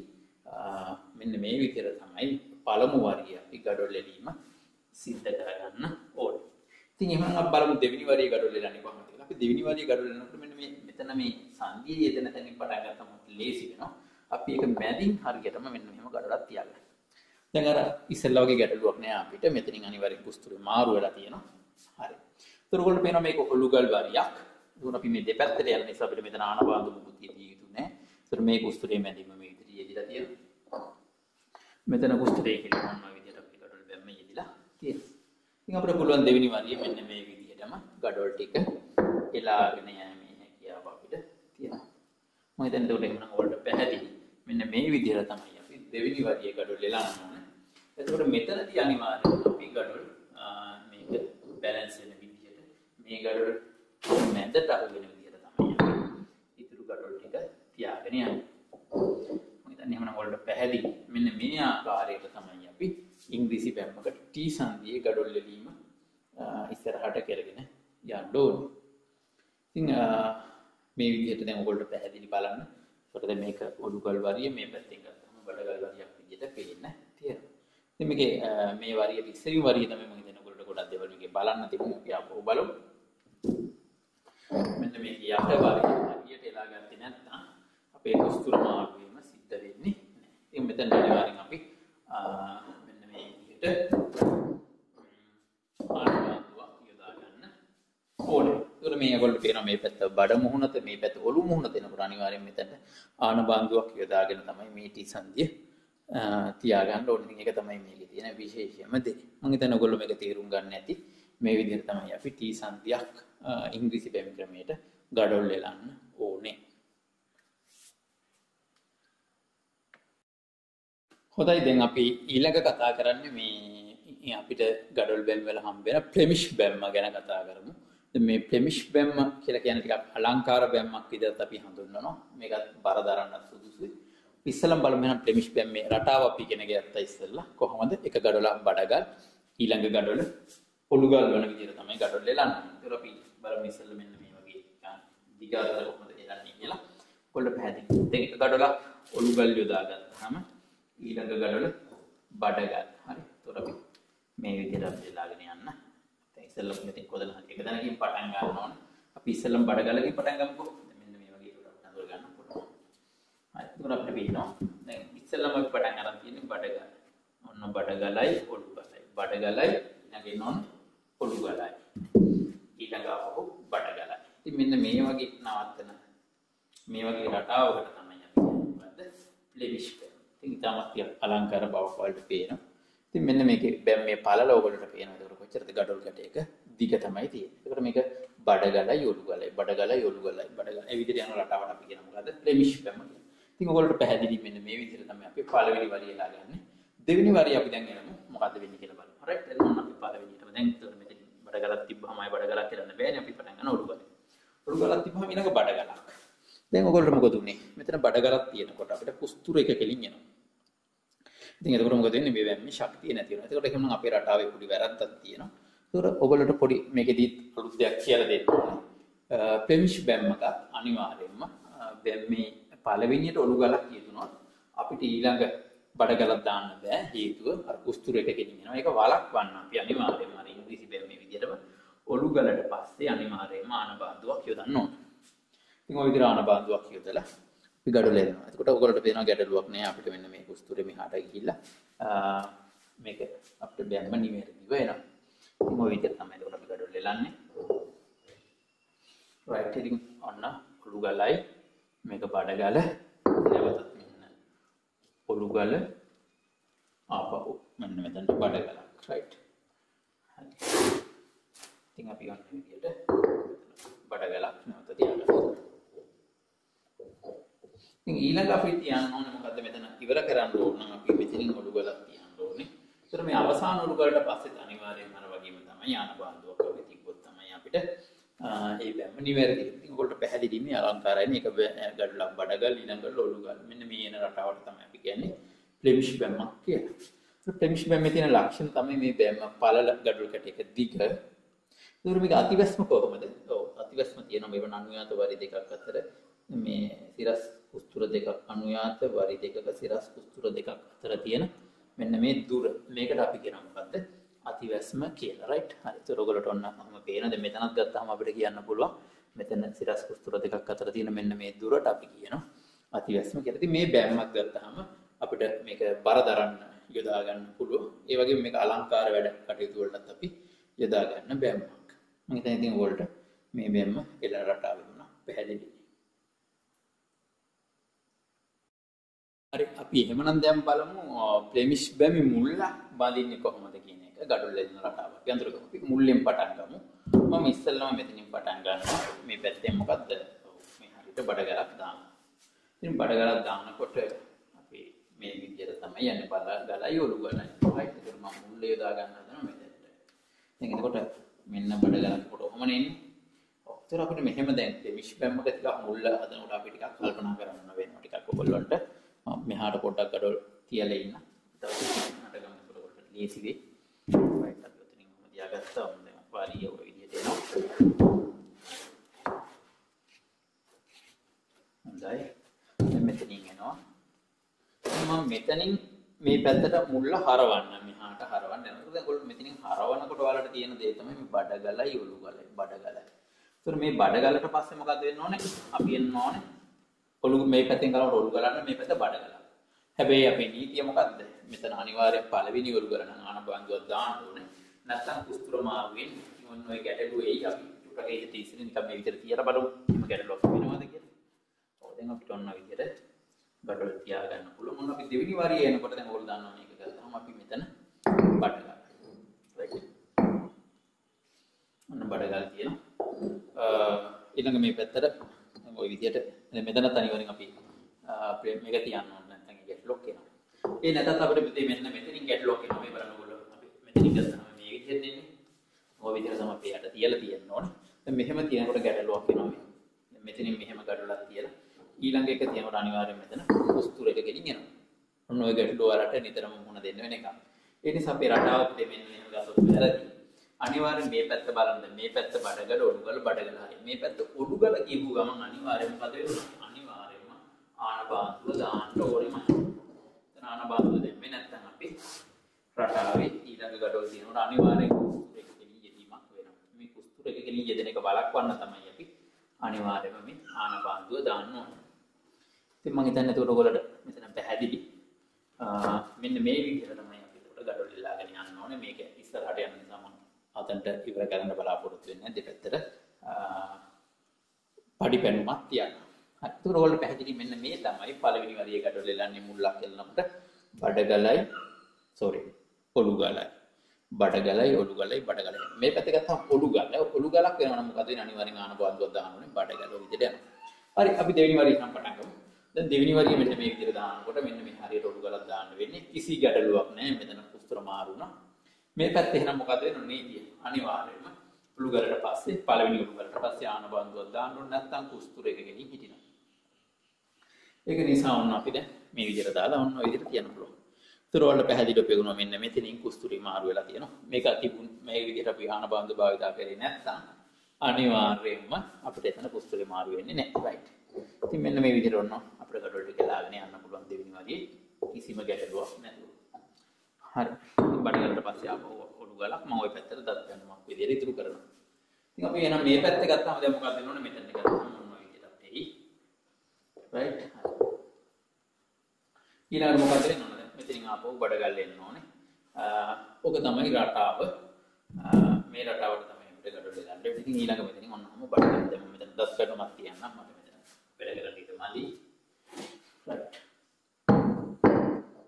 මෙන්න මේ විදිහට තමයි පළමු වරිය අපි ගඩොල් එලීම සිද්ධ කරගන්න ඕනේ ඉතින් එහෙනම් අපි බලමු දෙවෙනි වරිය ගඩොල් එලන්නේ කොහොමද කියලා අපි දෙවෙනි වරිය ගඩොල් එනකොට මෙන්න මේ මෙතන මේ සංදිය යෙදෙන තැනින් පටන් ගත්තම ලේසි වෙනවා අපි ඒක මැදින් හරියටම මෙන්න මෙහෙම ගඩොලක් තියාගන්න දැන් අර ඉස්සෙල්ලා වගේ ගැටලුවක් නෑ අපිට මෙතනින් අනිවාර්යෙන් කුස්තුරේ මාරු වෙලා තියෙනවා. හරි. ඒතර ඔයගොල්ලෝ පේනවා මේක ඔලුගල් වරියක්. දුන අපි මේ දෙපැත්තට යන නිසා අපිට මෙතන ආනබාඳු මුකුත් යෙදිය යුතු නෑ. ඒතර මේ කුස්තුරේ මැදින්ම මේ විදිහට යෙදිලා තියෙනවා. මෙතන කුස්තුරේ කියලා මොනවා විදිහට අපි ගඩොල් බැම්ම යෙදිලා තියෙනවා. ඉතින් අපිට පුළුවන් දෙවෙනි වරිය මෙන්න මේ විදිහටම ගඩොල් ටික එලාගෙන යෑමේ හැකියාව අපිට තියෙනවා. මම හිතන්නේ ඒකට එහෙනම් ඔයාලට පැහැදිලි. මෙන්න මේ විදිහට තමයි අපි දෙවෙනි වරිය ගඩොල් එලන්න ඕනේ. එතකොට මෙතනදී අනිවාර්යයෙන් අපි ගඩොල් මේක බැලන්ස් වෙන විදිහට මේ ගඩොල් මැදට අරගෙන විදිහට තමයි අපි ඉතුරු ගඩොල් ටික තියාගෙන යන්නේ. මම හිතන්නේ එහෙනම් ඔයාලට පැහැදිලි. මෙන්න මේ ආකාරයට තමයි අපි ඉංග්‍රීසි බැම්මකට T සංදියේ ගඩොල් එලීම ඉස්සරහට කරගෙන යන්න ඕනේ. ඉතින් මේ විදිහට දැන් ඔයගොල්ලෝ පැහැදිලි බලන්න. ඒකට දැන් මේක ඔඩුගල් වරිය මේ පැත්තෙන් ගත්තම බඩගල් වරියක් විදිහට පේන්න තියෙනවා. ඉතින් මේකේ මේ වරියට ඉස්සරින් වරිය තමයි මම හිතන්නේ ඔයගොල්ලෝ ගොඩක් දේවල් මේකේ බලන්න තිබුණා. අපි ආපහු බලමු. මෙන්න මේක යට වරිය හරියට එලා ගත්තේ නැත්නම් අපේ කොස්තුර මාරු වීම සිද්ධ වෙන්නේ නැහැ. ඉතින් මෙතන අනිවාර්යෙන් අපි මෙන්න මේ විදිහට ආනුභාවයක් යොදා ගන්න ඕනේ. ඒකට මේ ඔයගොල්ලෝ පේනවා මේ පැත්ත බඩ මුහුණත මේ පැත්ත ඔලු මුහුණ දෙනකොට අනිවාර්යෙන් මෙතන ආනුභාවයක් යොදාගෙන තමයි මේ ටී සංදිය තියාගන්න ඕනේ. ඉතින් ඒක තමයි මේකේ තියෙන විශේෂම දේ. මම හිතන්නේ ඔයගොල්ලෝ මේක තේරුම් ගන්න ඇති. මේ විදිහට තමයි අපි ටී සංදියක් ඉංග්‍රීසි බැමි ක්‍රමයට ගඩොල් එලන්න ඕනේ. හොඳයි දැන් අපි ඊළඟ කතා කරන්නේ මේ අපිට ගඩොල් බැම් වල හම්බෙන ප්ලෙමිෂ් බැම්ම ගැන කතා කරමු. මේ ප්ලෙමිෂ් බැම්ම කියලා කියන්නේ ටිකක් අලංකාර බැම්මක් විදිහට අපි හඳුන්වනවා. මේකත් බර දරන්න සුදුසුයි. ඉස්සලම් බලමු එහෙනම් ප්ලෙමිෂ් බැම්මේ රටාව අපි ඉගෙන ගත්තා ඉස්සෙල්ලා. කොහොමද? එක ගඩොලක් බඩගල් ඊළඟ ගඩොල පොළුගල් වන විදිහට තමයි ගඩොල් එලන්නේ. ඒක අපි බලමු ඉස්සෙල්ලා මෙන්න මේ වගේ දිගාතර කොහොමද එලන්නේ කියලා. කොල්ල පැහැදිලි. දැන් එක ගඩොලක් ඔළුගල් යොදා ගත්තාම ඊළඟ ගඩොල බඩගල්. හරි. ඒතර අපි මේ විදිහට අපි එලාගෙන යන්න. දැන් ඉස්සෙල්ලා මෙතෙන් කොදලා එක දැනකින් පටන් ගන්න ඕන. අපි ඉස්සෙල්ලම බඩගලකින් පටන් ගමුකෝ. මෙන්න මේ වගේ ඒකට අඳුර ගන්න පුළුවන්. හරි. ඒතර අපිට පේනවා. දැන් ඉස්සෙල්ලම අපි පටන් ගන්න තියෙන්නේ බඩගල. ඔන්න බඩගලයි ඔළුගලයි. බඩගලයි ඊළඟ එනොන් ඔලු ගලයි. ඊළඟ ආපහු බඩගලයි. ඉතින් මෙන්න මේ වගේ නවත්තන මේ වගේ රටාවකට තමයි අපි කියන්නේ මොකද්ද? ෆ්ලෙමිෂ් බෑම්. ඉතින් ඉතාමත් අලංකාර බවක් වලට පේනවා. ඉතින් මෙන්න මේකේ බෑම් මේ පළල ඔයගොල්ලෝ පේනවා. ඒක කොච්චරද gadol ගැටයක දිග තමයි තියෙන්නේ. ඒකට මේක බඩගලයි ඔලු ගලයි බඩගලයි ඔලු ගලයි බඩගල. ඒ විදිහට යන රටාවට අපි කියන මොකද්ද? ෆ්ලෙමිෂ් බෑම් කියන්නේ. ඉතින් ඔයගොල්ලෝ පැහැදිලි මෙන්න මේ විදිහට තමයි අපි පළවෙනි වරිය ලාගන්නේ. දෙවෙනි වරිය අපි දැන් යමු. මොකද්ද වෙන්නේ කියලා බලමු. හරි. එතන අපි පළවෙනියටම දැන් එතන මෙතන බඩගලක් තිබ්බමයි බඩගලක් කරන්න බෑනේ අපි පටන් ගන්න ඔලු ගලයි. ඔලු ගලක් තිබ්බම ඊළඟ බඩගලක්. දැන් ඔයගොල්ලෝ මොකද උනේ? මෙතන බඩගලක් තියෙනකොට අපිට කුස්තුර එක කෙලින් එනවා. ඉතින් එතකොට මොකද වෙන්නේ? මේ වැම්මේ ශක්තිය නැති වෙනවා. එතකොට එහෙනම් අපේ රටාවේ පොඩි වැරද්දක් තියෙනවා. ඒතකොට ඔයගොල්ලන්ට පොඩි මේකෙදි අලුත් දෙයක් කියලා දෙන්න ඕනේ. ප්‍රෙමිෂ් බැම්මක අනිවාර්යයෙන්ම බැම්මේ පළවෙනියට ඔලු ගලක් කියතුනොත් අපිට ඊළඟ බඩගලක් දාන්න බෑ හේතුව අර කුස්තුර එක කෙලින් එනවා. ඒක වළක්වන්න අපි අනිවාර්යයෙන්ම අර ඉංග්‍රීසි බැම්මේ විදිහටම ඔලු ගලට පස්සේ අනිවාර්යයෙන්ම ආනබාන්දුවක් යොදන්න ඕනේ. ඉතින් ওই විදිහට ආනබාන්දුවක් යොදලා අපි ගඩොල එනවා. එතකොට ඔයගොල්ලෝ පේනවා ගැටලුවක් නෑ අපිට මෙන්න මේ කුස්තුරේ මෙහාට ගිහිල්ලා මේක අපිට බැම්ම නිවැරදිව එනවා. ඉතින් ওই විදිහට තමයි එතකොට අපි ගඩොල් එලන්නේ. රයිට් ඉතින් ඔන්න ඔලු ගලයි මේක බඩගල නැවතත් මෙන්න ඔලු ගල ආපහු මෙන්න මෙතනට බඩගලක් රයිට්. හරි. ඉතින් අපි ඔන්න විදිහට බඩගලක් නැවත තියාගන්නවා. ඉතින් ඊළඟ අපි තියන්න ඕනේ මොකද්ද මෙතන ඉවර කරන්න ඕන නම් අපි මෙතනින් ඔලු ගලක් තියන්න ඕනේ. ඒතර මේ අවසාන ඔලු ගලට පස්සේ අනිවාර්යයෙන්ම අර වගේම තමයි යාන බාන්දුවක් අපි තිබ්බොත් තමයි අපිට ඒ බැම්ම නිවැරදි. ඉතින් ඔයගොල්ලෝ පැහැදිලි මේ අලංකාරයි මේක ගඩලක් බඩගල් ඊළඟට ඔලු ගල්. මෙන්න මේ එන රටාවට තමයි අපි කියන්නේ ෆ්ලෙමිෂ් බැම්මක් කියලා. ෆ්ලෙමිෂ් බැම්මේ තියෙන ලක්ෂණ තමයි මේ බැම්ම පළල ගඩොල් කැටයක දිග. ඒතර මේක අතිවැස්ම කොහොමද? ඔව් අතිවැස්ම තියෙනවා මේ අනුයාත වරි දෙකක් අතර මේ සිරස් කුස්තුර දෙකක් අනුයාත වරි දෙකක සිරස් කුස්තුර දෙකක් අතර තියෙන මෙන්න මේ දුර මේකට අපි කියන මොකද්ද අතිවැස්ම කියලා රයිට් හරි ඒතර ඔයගොල්ලෝට ඔන්න මම පේන දැන් මෙතනත් ගත්තාම අපිට කියන්න පුළුවන් මෙතන සිරස් කුස්තුර දෙකක් අතර තියෙන මෙන්න මේ දුරට අපි කියනවා අතිවැස්ම කියලා. ඉතින් මේ බෑම්මක් ගත්තාම අපිට මේක බර දරන්න යොදා ගන්න පුළුවන්. ඒ වගේම මේක අලංකාර වැඩ කටයුතු වලටත් අපි යොදා ගන්න බෑම්මක්. මම හිතන්නේ ඉතින් ඔයගොල්ලට මේ බෑම්ම එළන රටාවෙ වුණා පැහැදිලි. හරි අපි එහෙමනම් දැන් බලමු ප්ලෙමිෂ් බැමි මුල්ල බඳින්නේ කොහොමද කියන එක ගඩොල් දෙන රටාව. අපි අඳුරගමු. අපි මුල්ලෙන් පටන් ගමු. මම ඉස්සෙල්ලාම මෙතනින් පටන් ගන්නවා. මේ පැත්තෙන් මොකද්ද? මේ හරියට බඩගලක් දානවා. ඉතින් බඩගලක් දානකොට අපි මේ විදිහට තමයි යන්නේ බල ගලයි ඔලු ගලයි. right? ඒක මම මුල්ල යොදා ගන්න හදනවා මෙතනට. දැන් එතකොට මෙන්න බඩගලක් කොටොම නෙන්නේ. ඔතන අපිට මෙහෙම දැන් ප්ලෙමිෂ් බැම්මක ටිකක් මුල්ල හදනකොට අපි ටිකක් කල්පනා කරන්න වෙනවා. ටිකක් ඔයගොල්ලන්ට මෙහාට පොඩ්ඩක් ගඩොල් තියලා ඉන්න. තව ගමන පොඩ්ඩක් ලේසි වෙයි. රයිට් අපි උතනින් මොකද තියාගත්තා. දැන් වාරිය ඔය විදිහට එනවා. හොඳයි. දැන් මෙතනින් එනවා. මම මෙතනින් මේ පැත්තට මුල්ල හරවන්න මෙහාට හරවන්න යනවා. දැන් ඔයගොල්ලෝ මෙතනින් හරවනකොට ඔයාලට තියෙන දේ තමයි මේ බඩගලයි ඔලු ගලයි බඩගලයි. ඒතර මේ බඩගලට පස්සේ මොකද වෙන්න ඕනේ? අපි එන්න ඕනේ ඔලු මේ පැත්තෙන් කරනකොට ඔලු ගලන්න මේ පැත්ත බඩ ගලන්න. හැබැයි අපේ නීතිය මොකද්ද? මෙතන අනිවාර්යෙන් පළවෙනි ඔලු ගලන ආන බංගුවක් දාන්න ඕනේ. නැත්නම් කුස්තුර මාරුවෙන් මොන ඔය ගැටලුව එයි අපි ටුටක ඒක තීසන නිකන් මේ විදිහට තියලා බලමු. මේ ගැටලුවක් වෙනවද කියලා. ඔව් දැන් අපිට ඔන්න විදිහට ගඩොල් තියාගන්න පුළුවන්. මොන අපි දෙවෙනි වාරිය එනකොට දැන් ඕගොල්ලෝ දන්නවා මේක ගත්තාම අපි මෙතන බඩ ගන්න. රයිට්. ඔන්න බඩ ගල් තියෙනවා. ඊළඟ මේ පැත්තට ওই විදිහට මෙතන තනිවරින් අපි මේක තියන්න ඕනේ නැත්නම් ගැට් ලොක් වෙනවා. ඒ නැතත් අපිට පුතේ මෙන්න මෙතනින් කැටලොග් එකම මේ බලන්න ඕගොල්ලෝ අපි මෙතනින් ගත්තාම මේ විදිහට එන්නේ. ඔය විදිහට තමයි අපි යට තියලා තියෙන්න ඕන. දැන් මෙහෙම තියනකොට කැටලොග් එනවා මේ. දැන් මෙතනින් මෙහෙම කඩලක් තියලා ඊළඟ එක තියනකොට අනිවාර්යෙන් මෙතන උස්තුර එක ගෙනින් එනවා. ඔන්න ඔය ගැටලුව රට නිතරම මුහුණ දෙන්න වෙන එක. ඒ නිසා අපේ රටාව පුතේ මෙන්න මෙහෙම ගත්තොත් වැරදි. අනිවාර්යෙන් මේ පැත්ත බලන්න මේ පැත්ත බඩගල ඔඩුගල බඩගල හරි. මේ පැත්ත ඔඩුගල කියපු ගමන් අනිවාර්යෙන්ම පද වෙනවා. අනිවාර්යෙන්ම ආනපානතුව දාන්න ඕනේ මම. දැන් ආනපාතුව දෙන්නේ නැත්නම් අපි රටාවේ ඊළඟ ගඩොල් දිනවල අනිවාර්යෙන් කුස්තුර එක කෙලිය යෙදීමක් වෙනවා. මේ කුස්තුර එක කෙලිය යෙදෙන එක බලක්වන්න තමයි අපි අනිවාර්යෙන්ම මේ ආනපාතුව දාන්න ඕනේ. ඉතින් මම හිතන්නේ ඒකට ඔයගොල්ලන්ට මෙතන පැහැදිලි. මෙන්න මේ විදිහට තමයි අපි ඒකට ගඩොල් ඉල්ලාගෙන යන්න ඕනේ. මේක ඉස්සරහට යන නිසා මම අතන්ට ඉවර කරන්න බලාපොරොත්තු වෙන්නේ දෙපැත්තට පඩි පැනුමක් තියන්න. හරි. ඒක ඔයගොල්ලෝ පැහැදිලි මෙන්න මේ තමයි පළවෙනි වරිය ගඩොල් එලන්නේ මුල්ලක් එල්ලනකොට බඩගලයි sorry ඔලු ගලයි. බඩගලයි ඔලු ගලයි බඩගලයි. මේ පැත්තේ ගත්තම ඔලු ගල ඔලු ගලක් වෙනවා නම් මොකද වෙන්නේ අනිවාර්යෙන් ආන බන්දුවක් දාන්න ඕනේ බඩගල ඔය විදිහට යනවා. හරි අපි දෙවෙනි වරිය නම් පටන් ගමු. දැන් දෙවෙනි වරිය මෙන්න මේ විදිහට දානකොට මෙන්න මේ හරියට ඔලු ගලක් දාන්න වෙන්නේ. කිසි ගැටලුවක් නැහැ. මෙතන කුස්තර මාරු වුණා. මේ පැත්තේ එහෙනම් මොකද වෙන්නේ නීතිය? අනිවාර්යයෙන්ම ඔලු ගලට පස්සේ පළවෙනි ඔලු ගලට පස්සේ ආන බන්දුවක් දාන්න ඕනේ නැත්නම් කුස්තර එක ගෙනින් හිටිනවා. ඒක නිසා ඔන්න අපි දැන් මේ විදිහට දාලා ඔන්න ඔය විදිහට තියන්න පුළුවන්. තුරවල පැහැදිලිව පෙගුණා මෙන්න මෙතනින් කුස්තුරි මාරු වෙලා තියෙනවා. මේක තිබුණ මේ විදිහට අපි ආන බන්දු භාවිතා කරේ නැත්නම් අනිවාර්යයෙන්ම අපිට එතන කුස්තුරි මාරු වෙන්නේ නැහැ. රයිට්. ඉතින් මෙන්න මේ විදිහට ඔන්න අපිට ගඩොල් ටික ලාගෙන යන්න පුළුවන් දෙවෙනි වගේ කිසිම ගැටලුවක් නැතුව. හරි. ඉතින් බඩගලට පස්සේ ආපහු ඔලු ගලක් මම ওই පැත්තට දත් ගන්නමක් විදිහට ඉතුරු කරනවා. ඉතින් අපි එහෙනම් මේ පැත්තේ ගත්තාම දැන් මොකක්ද වෙනවනේ මෙතනට ගත්තාම ඔන්න ඔය විදිහට එයි. රයිට්. ඊළඟට මොකක්ද වෙනවද? මෙතනින් ආපහු බඩගල් එන්න ඕනේ. ඕක තමයි රටාව. මේ රටාවට තමයි අපිට ගඩොල් දෙන්න. ඉතින් ඊළඟ මෙතනින් ඔන්නම බඩගල් දැම්ම මෙතන දස් කටුමක් තියන්නම් මට මෙතන. වැඩ කරන්න ඉත මදි. රයිට්.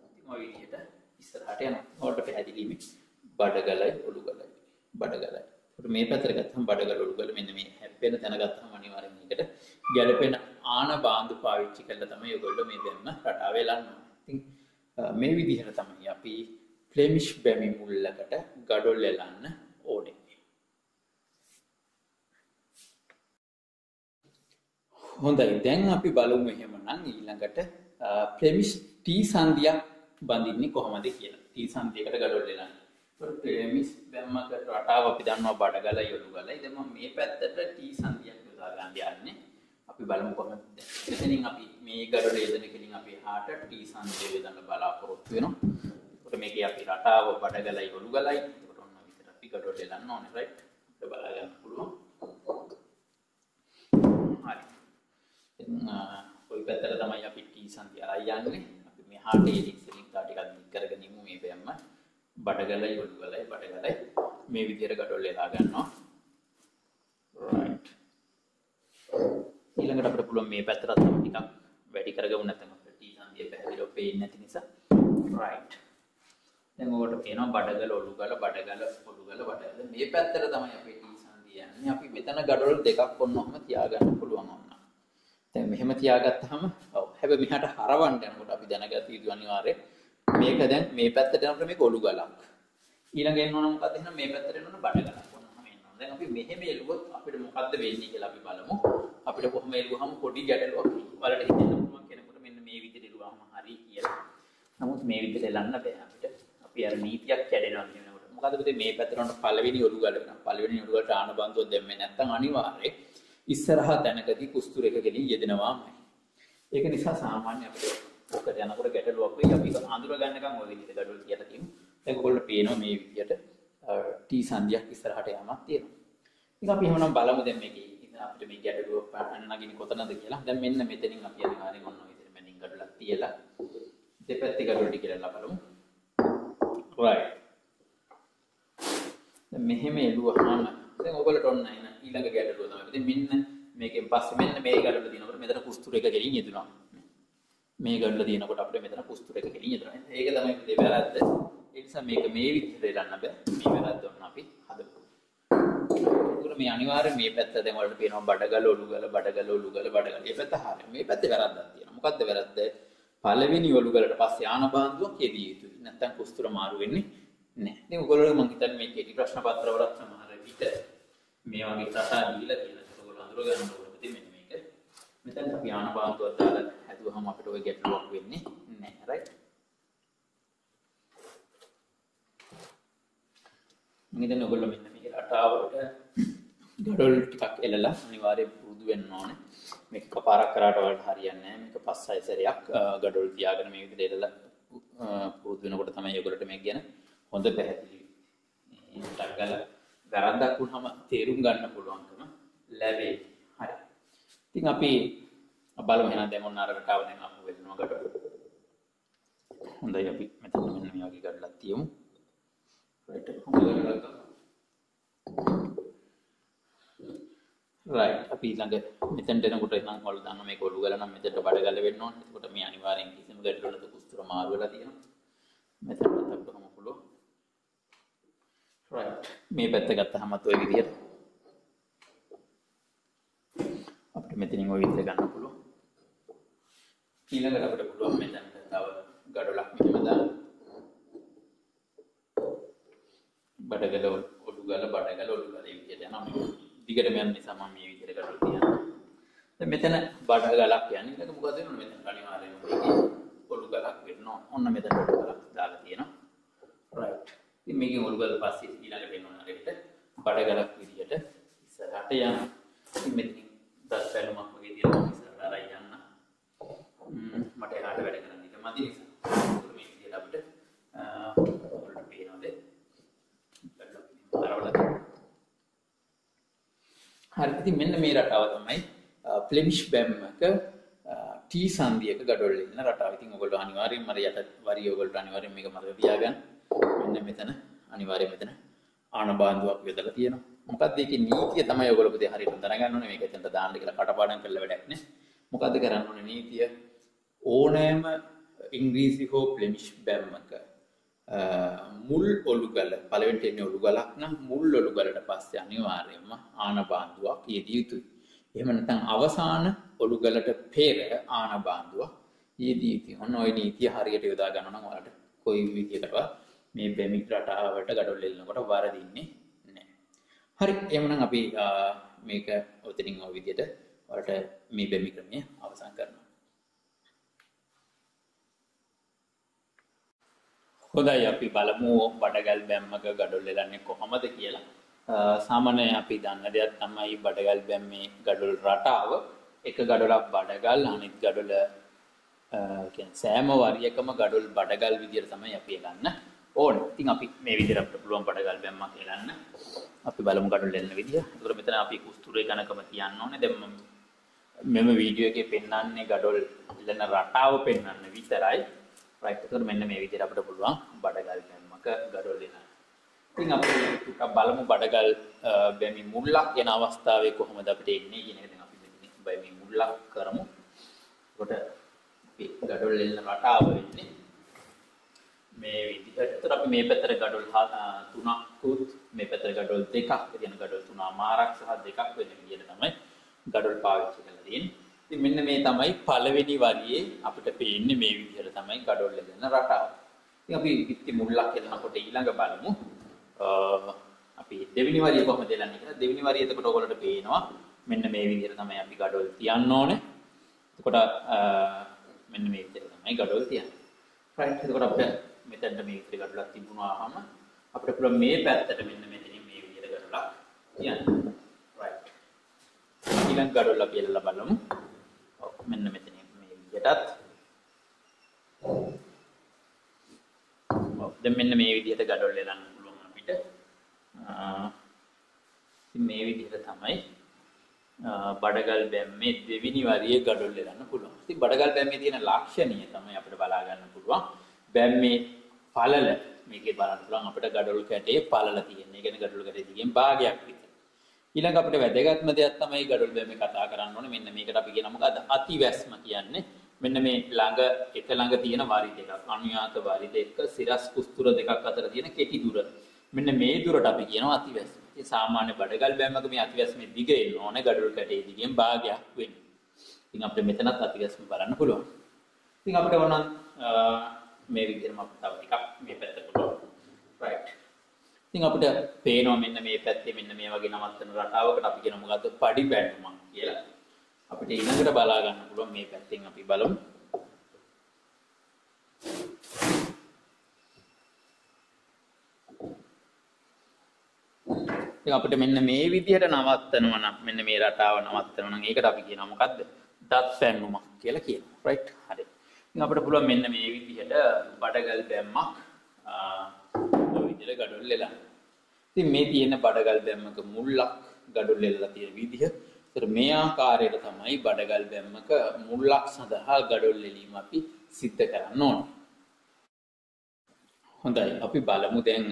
ඉතින් ඔය විදිහට ඉස්සරහට යනවා. ඔයාලට පැහැදිලි මේ බඩගලයි ඔලුගලයි. බඩගලයි. ඒකට මේ පැත්තට ගත්තම බඩගල ඔලුගල මෙන්න මේ හැප්පෙන තැන ගත්තම අනිවාර්යෙන් මේකට ගැළපෙන ආන බාන්දු පාවිච්චි කරලා තමයි ඔයගොල්ලෝ මේ බැම්ම රටාව එලන්නේ. ඉතින් මේ විදිහට තමයි අපි ෆ්ලෙමිෂ් බැමි මුල්ලකට ගඩොල් එලන්න ඕනේ. හොඳයි දැන් අපි බලමු එහෙමනම් ඊළඟට ෆ්ලෙමිෂ් ටී සංදියක් බඳින්නේ කොහොමද කියලා. ටී සංදියකට ගඩොල් එලන්න. ෆ්ලෙමිෂ් බැම්මක රටාව අපි දන්නවා බඩගල යොඩු ගලයි. දැන් මම මේ පැත්තට ටී සංදියක් යොදා ගන්න යන්නේ. අපි බලමු කොහොමද. එතනින් අපි මේ ගඩොල යෙදෙන කෙලින් අපි හාට ටී සංදේ යොදන්න බලාපොරොත්තු වෙනවා. එතකොට මේකේ අපි රටාව බඩගලයි ඔලු ගලයි. එතකොට ඔන්න විතර අපි ගඩොල යෙදන්න ඕනේ රයිට්. අපිට බලා ගන්න පුළුවන්. හරි. ඔය පැත්තට තමයි අපි ටී සංදේ අරන් යන්නේ. අපි මේ හාට එලික්ස් ලින්ක් තා ටිකක් දික් කරගෙන ඉමු මේ බැම්ම. බඩගලයි ඔලු ගලයි බඩගලයි. මේ විදිහට ගඩොල් එලා ගන්නවා. right. ඊළඟට අපිට පුළුවන් මේ පැත්තටත් තව ටිකක් වැඩි කරගමු නැත්නම් අපිට ටී සංදිය පැහැදිලිව පේන්නේ නැති නිසා. Right. දැන් ඔකට පේනවා බඩගල ඔලුගල බඩගල ඔලුගල බඩගල. මේ පැත්තට තමයි අපේ ටී සංදිය යන්නේ. අපි මෙතන ගඩොල් දෙකක් ඔන්නෝම තියාගන්න පුළුවන් ඔන්න දැන් මෙහෙම තියාගත්තාම ඔව්. හැබැයි මෙහාට හරවන්න යනකොට අපි දැනගත යුතු අනිවාර්යයෙන් මේක දැන් මේ පැත්තට යනකොට මේක ඔලුගලක් ඊළඟ එන්න ඕන මොකද එහෙනම් මේ පැත්තට එන්න ඕන බඩගලක් දැන් අපි මෙහෙම එළුවොත් අපිට මොකද්ද වෙන්නේ කියලා අපි බලමු. අපිට කොහොම එළුවහම පොඩි ගැටලුවක් වලට හිතෙන්න පුළුවන් කෙනෙකුට මෙන්න මේ විදිහට එළුවහම හරි කියලා. නමුත් මේ විදිහට එලන්න බෑ අපිට. අපි අර නීතියක් කැඩෙනවා කියනකොට. මොකද පුතේ මේ පැත්තට උන්ට පළවෙනි ඔලු ගල වෙනවා. පළවෙනි ඔලු ගලට ආන බන්දුව දෙන්නේ නැත්නම් අනිවාර්යයෙන් ඉස්සරහා තැනකදී කුස්තුර එකකදී යෙදෙනවාමයි. ඒක නිසා සාමාන්‍ය අපිට ඔකට යනකොට ගැටලුවක් වෙයි. අපි අඳුර ගන්නකම් ওই විදිහට ගැටලුව කියලා තියෙමු. දැන් ඔයගොල්ලෝ පේනවා මේ විදිහට ටී සංදියක් ඉස්සරහට යamak තියෙනවා. ඉතින් අපි එහෙනම් බලමු දැන් මේකේ ඉතින් අපිට මේ ගැටලුව නගින්නේ කොතනද කියලා. දැන් මෙන්න මෙතනින් අපි අනිවාර්යෙන් ඔන්න ඔය විදිහට මැනින් ගඩොලක් තියලා දෙපැත්තේ ගඩොල ටික කියලා බලමු. right. දැන් මෙහෙම එළුවාම දැන් ඔයගොල්ලන්ට ඔන්න එන ඊළඟ ගැටලුව තමයි. ඉතින් මෙන්න මේකෙන් පස්සේ මෙන්න මේ ගඩොල දිනනකොට මෙතන කුස්තුර එක ගෙලින් යෙදුනවා. මේ ගඩොල දිනනකොට අපිට මෙතන කුස්තුර එක ගෙලින් යෙදුනවා. ඒක තමයි දෙවැරද්ද. ඒ නිසා මේක මේ විදිහට එලන්න බෑ. මේ වැරද්ද ඔන්න අපි හදමු. ඒකට මේ අනිවාර්යෙන් මේ පැත්ත දැන් වලට පේනවා බඩගල ඔලුගල බඩගල ඔලුගල බඩගල. මේ පැත්ත හරිය. මේ පැත්තේ වැරද්දක් තියෙනවා. මොකද්ද වැරද්ද? පළවෙනි ඔලුගලට පස්සේ ආන බාන්දුවක් යෙදිය යුතුයි. නැත්තම් කුස්තුර මාරු වෙන්නේ නැහැ. ඉතින් ඔයගොල්ලෝ මම හිතන්නේ මේ කෙටි ප්‍රශ්න පත්‍රවලත් සමහර විට මේ වගේ කතා දීලා තියෙනවා. ඔයගොල්ලෝ අඳුර ගන්න ඕනේ. ඉතින් මෙන්න මේක. මෙතන අපි ආන බාන්දුවක් දාලා හැදුවහම අපිට ওই ගැටලුවක් වෙන්නේ නැහැ. රයිට්? ඉතින් ඔයගොල්ලෝ මෙන්න මේක රටාවට ගඩොල් ටිකක් එලලා අනිවාර්යයෙන් පුරුදු වෙන්න ඕනේ. මේක කපාරක් කරාට වලට හරියන්නේ නැහැ. මේක පස් හය සැරයක් ගඩොල් තියාගෙන මේ විදිහට එලලා පුරුදු වෙනකොට තමයි ඔයගොල්ලන්ට මේක ගැන හොඳ පැහැදිලි ටග්ගල වැරද්දක් වුණාම තේරුම් ගන්න පුළුවන්කම ලැබෙයි. හරි. ඉතින් අපි බලමු එහෙනම් දැන් මොන අර රටාව දැන් අපු වෙනවා ගඩොල්. හොඳයි අපි මෙතන මෙන්න මේ වගේ ගඩලක් තියමු. right right අපි ඊළඟ මෙතෙන්ට එනකොට නම් ඔයාලා දන්න මේක ඔලු ගල නම් මෙතෙන්ට බඩ ගල වෙන්න ඕනේ. එතකොට මේ අනිවාර්යෙන් කිසිම ගැටලුවක් නැතුව කුස්තුර මාරු වෙලා තියෙනවා. මෙතෙන්ට අපිට කොහොම පුළුවන්. right මේ පැත්ත ගත්තහමත් ওই විදිහට අපිට මෙතනින් ওই විදිහට ගන්න පුළුවන්. ඊළඟට අපිට පුළුවන් මෙතනට තව ගඩොලක් මෙහෙම දාන්න. බඩගල ඔඩු ගල බඩගල ඔඩු ගල මේ විදිහට යනවා. දිගටම යන නිසා මම මේ විදිහට ගඩොල් තියනවා. දැන් මෙතන බඩ ගලක් යන්නේ. ඊළඟ මොකද වෙන්නේ? මෙතන අනිවාර්යයෙන්ම මේකේ ඔඩු ගලක් වෙනවා. ඔන්න මෙතන ඔඩු ගලක් දාලා තියෙනවා. right. ඉතින් මේකෙන් ඔඩු ගල පස්සේ ඊළඟට එන්න ඕන හරියට බඩ ගලක් විදිහට ඉස්සරහට යනවා. ඉතින් මෙතනින් දස් පැලුමක් වගේ තියෙනවා ඉස්සරහට අරන් යන්න. මට එහාට වැඩ කරන්න ඉඩ මදි නිසා. මේ විදිහට අපිට ඔයාලට පේනවද? හරවලා හරි ඉතින් මෙන්න මේ රටාව තමයි ෆ්ලෙමිෂ් බැම්මක ටී සංදියක ගඩොල් ඉන්න රටාව. ඉතින් ඔයගොල්ලෝ අනිවාර්යෙන්ම මර යට වරිය ඔයගොල්ලෝ අනිවාර්යෙන්ම මේක මතක තියාගන්න. මෙන්න මෙතන අනිවාර්යෙන්ම මෙතන ආන බාන්දුවක් යොදලා තියෙනවා. මොකක්ද ඒකේ නීතිය තමයි ඔයගොල්ලෝ පුතේ හරියට දැනගන්න ඕනේ මේක එතනට දාන්න කියලා කටපාඩම් කරලා වැඩක් නෑ. මොකද්ද කරන්න ඕනේ නීතිය? ඕනෑම ඉංග්‍රීසි හෝ ෆ්ලෙමිෂ් බැම්මක මුල් ඔලුගල පළවෙනිට එන්නේ ඔලුගලක් නම් මුල් ඔලුගලට පස්සේ අනිවාර්යයෙන්ම ආන බාන්දුවක් යෙදිය යුතුයි. එහෙම නැත්නම් අවසාන ඔලුගලට පෙර ආන බාන්දුවක් යෙදිය යුතුයි. ඔන්න ওই නීතිය හරියට යොදා ගන්න නම් ඔයාලට කොයි විදියකටවත් මේ බැමි රටාවට gadol එල්ලනකොට වරදින්නේ නැහැ. හරි එහෙනම් අපි මේක ඔතනින් ඔය විදියට ඔයාලට මේ බැමි ක්‍රමය අවසන් කරනවා. හොඳයි අපි බලමු බඩගල් බැම්මක ගඩොල් එලන්නේ කොහොමද කියලා. සාමාන්‍ය අපි දන්න දෙයක් තමයි බඩගල් බැම්මේ ගඩොල් රටාව. එක ගඩොලක් බඩගල් අනිත් ගඩොල කියන්නේ සෑම වරියකම ගඩොල් බඩගල් විදියට තමයි අපි එලන්න ඕනේ. ඉතින් අපි මේ විදිහට අපිට පුළුවන් බඩගල් බැම්මක් එලන්න. අපි බලමු ගඩොල් එන්න විදිය. ඒතර මෙතන අපි කුස්තුරේ ගණකම තියන්න ඕනේ. දැන් මෙම වීඩියෝ එකේ පෙන්වන්නේ ගඩොල් එලන රටාව පෙන්වන්න විතරයි. රයිට් එතකොට මෙන්න මේ විදිහට අපිට පුළුවන් බඩගල් බැම්මක ගඩොල් දෙන්න. ඉතින් අපි ටිකක් බලමු බඩගල් බැමි මුල්ලක් එන අවස්ථාවේ කොහොමද අපිට එන්නේ කියන එක දැන් අපි මෙතන බැමි මුල්ලක් කරමු. එතකොට අපි ගඩොල් එල්ලන රටාව වෙන්නේ මේ විදිහට. එතකොට අපි මේ පැත්තට ගඩොල් තුනකුත් මේ පැත්තට ගඩොල් දෙකක් කියන ගඩොල් තුන අමාරක් සහ දෙකක් වෙන විදිහට තමයි ගඩොල් පාවිච්චි කරලා තියෙන්නේ. ඉතින් මෙන්න මේ තමයි පළවෙනි වරියේ අපිට පේන්නේ මේ විදිහට තමයි gadol දෙන රටාව. ඉතින් අපි පිටි මුල්ලක් එනකොට ඊළඟ බලමු. අපි දෙවෙනි වරිය කොහොමද දෙලන්නේ කියලා. දෙවෙනි වරිය එතකොට ඔයගොල්ලන්ට පේනවා මෙන්න මේ විදිහට තමයි අපි gadol තියන්න ඕනේ. එතකොට මෙන්න මේ විදිහට තමයි gadol තියන්නේ. right එතකොට අපිට මෙතනට මේ විදිහට gadolක් තිබුණාම අපිට පුළුවන් මේ පැත්තට මෙන්න මෙතනින් මේ විදිහට gadolක් තියන්න. right ඊළඟ gadol අපි එල්ලලා බලමු. මෙන්න මෙතන මේ විදිහටත් ඔව් දැන් මෙන්න මේ විදිහට gadol එලන්න පුළුවන් අපිට ඉතින් මේ විදිහට තමයි බඩගල් බැම්මේ දෙවිනි වරියේ gadol එලන්න පුළුවන්. ඉතින් බඩගල් බැම්මේ තියෙන ලක්ෂණය තමයි අපිට බලා ගන්න පුළුවන්. බැම්මේ පළල මේකේ බලන්න පුළුවන් අපිට gadol කැටේ පළල තියෙන. ඒ කියන්නේ gadol කැටේ තියෙන භාගයක් විතර. ඊළඟ අපිට වැදගත්ම දෙයක් තමයි gadol බැම්මේ කතා කරන්න ඕනේ. මෙන්න මේකට අපි කියන මොකද්ද? අතිවැස්ම කියන්නේ. මෙන්න මේ ළඟ එක ළඟ තියෙන වාරි දෙකක්. අනුයාත වාරි දෙක, සිරස් කුස්තුර දෙකක් අතර තියෙන කෙටි දුර. මෙන්න මේ දුරට අපි කියනවා අතිවැස්ම. ඉතින් සාමාන්‍ය බඩගල් බැම්මක මේ අතිවැස්මේ දිග එන්න ඕනේ gadol කැටේ දිගෙන් භාගයක් වෙන්නේ. ඉතින් අපිට මෙතනත් අතිවැස්ම බලන්න පුළුවන්. ඉතින් අපිට ඕන මේ විදිහටම අපිට තව ටිකක් මේ පැත්ත පුළුවන්. right ඉතින් අපිට පේනවා මෙන්න මේ පැත්තේ මෙන්න මේ වගේ නවත්තන රටාවකට අපි කියන මොකද්ද පඩි බැඳුමක් කියලා. අපිට ඊළඟට බලා ගන්න පුළුවන් මේ පැත්තෙන් අපි බලමු. ඉතින් අපිට මෙන්න මේ විදිහට නවත්තනවා නම් මෙන්න මේ රටාව නවත්තනවා නම් ඒකට අපි කියනවා මොකද්ද? දත් පැන්නුමක් කියලා කියනවා. රයිට්? හරි. ඉතින් අපිට පුළුවන් මෙන්න මේ විදිහට බඩගල් බැම්මක් විදිහට gadol එලන්න. ඉතින් මේ තියෙන බඩගල් බැම්මක මුල්ලක් gadol එලලා තියෙන විදිහ. ඒතර මේ ආකාරයට තමයි බඩගල් බැම්මක මුල්ලක් සඳහා gadol එලීම අපි සිද්ධ කරන්න ඕනේ. හොඳයි අපි බලමු දැන්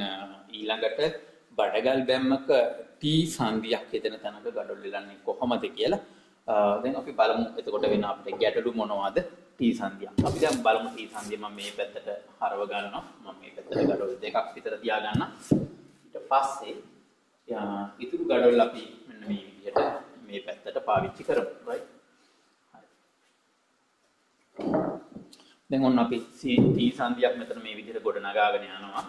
ඊළඟට බඩගල් බැම්මක ටී සංදියක් හෙදෙන තැනක ගඩොල් ලිලන්නේ කොහොමද කියලා දැන් අපි බලමු එතකොට වෙන අපිට ගැටලු මොනවද ටී සංදිය. අපි දැන් බලමු ටී සංදිය මම මේ පැත්තට හරව ගන්නවා. මම මේ පැත්තට ගඩොල් දෙකක් විතර තියාගන්න. ඊට පස්සේ ඉතුරු ගඩොල් අපි මෙන්න මේ විදිහට මේ පැත්තට පාවිච්චි කරමු. right? දැන් ඔන්න අපි ටී සංදියක් මෙතන මේ විදිහට ගොඩ නගාගෙන යනවා.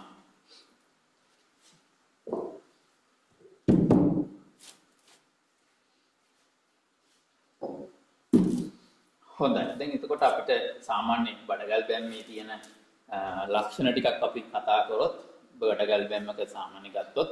හොඳයි. දැන් එතකොට අපිට සාමාන්‍ය බඩගල් බැම්මේ තියෙන ලක්ෂණ ටිකක් අපි කතා කරොත් බඩගල් බැම්මක සාමාන්‍ය ගත්තොත්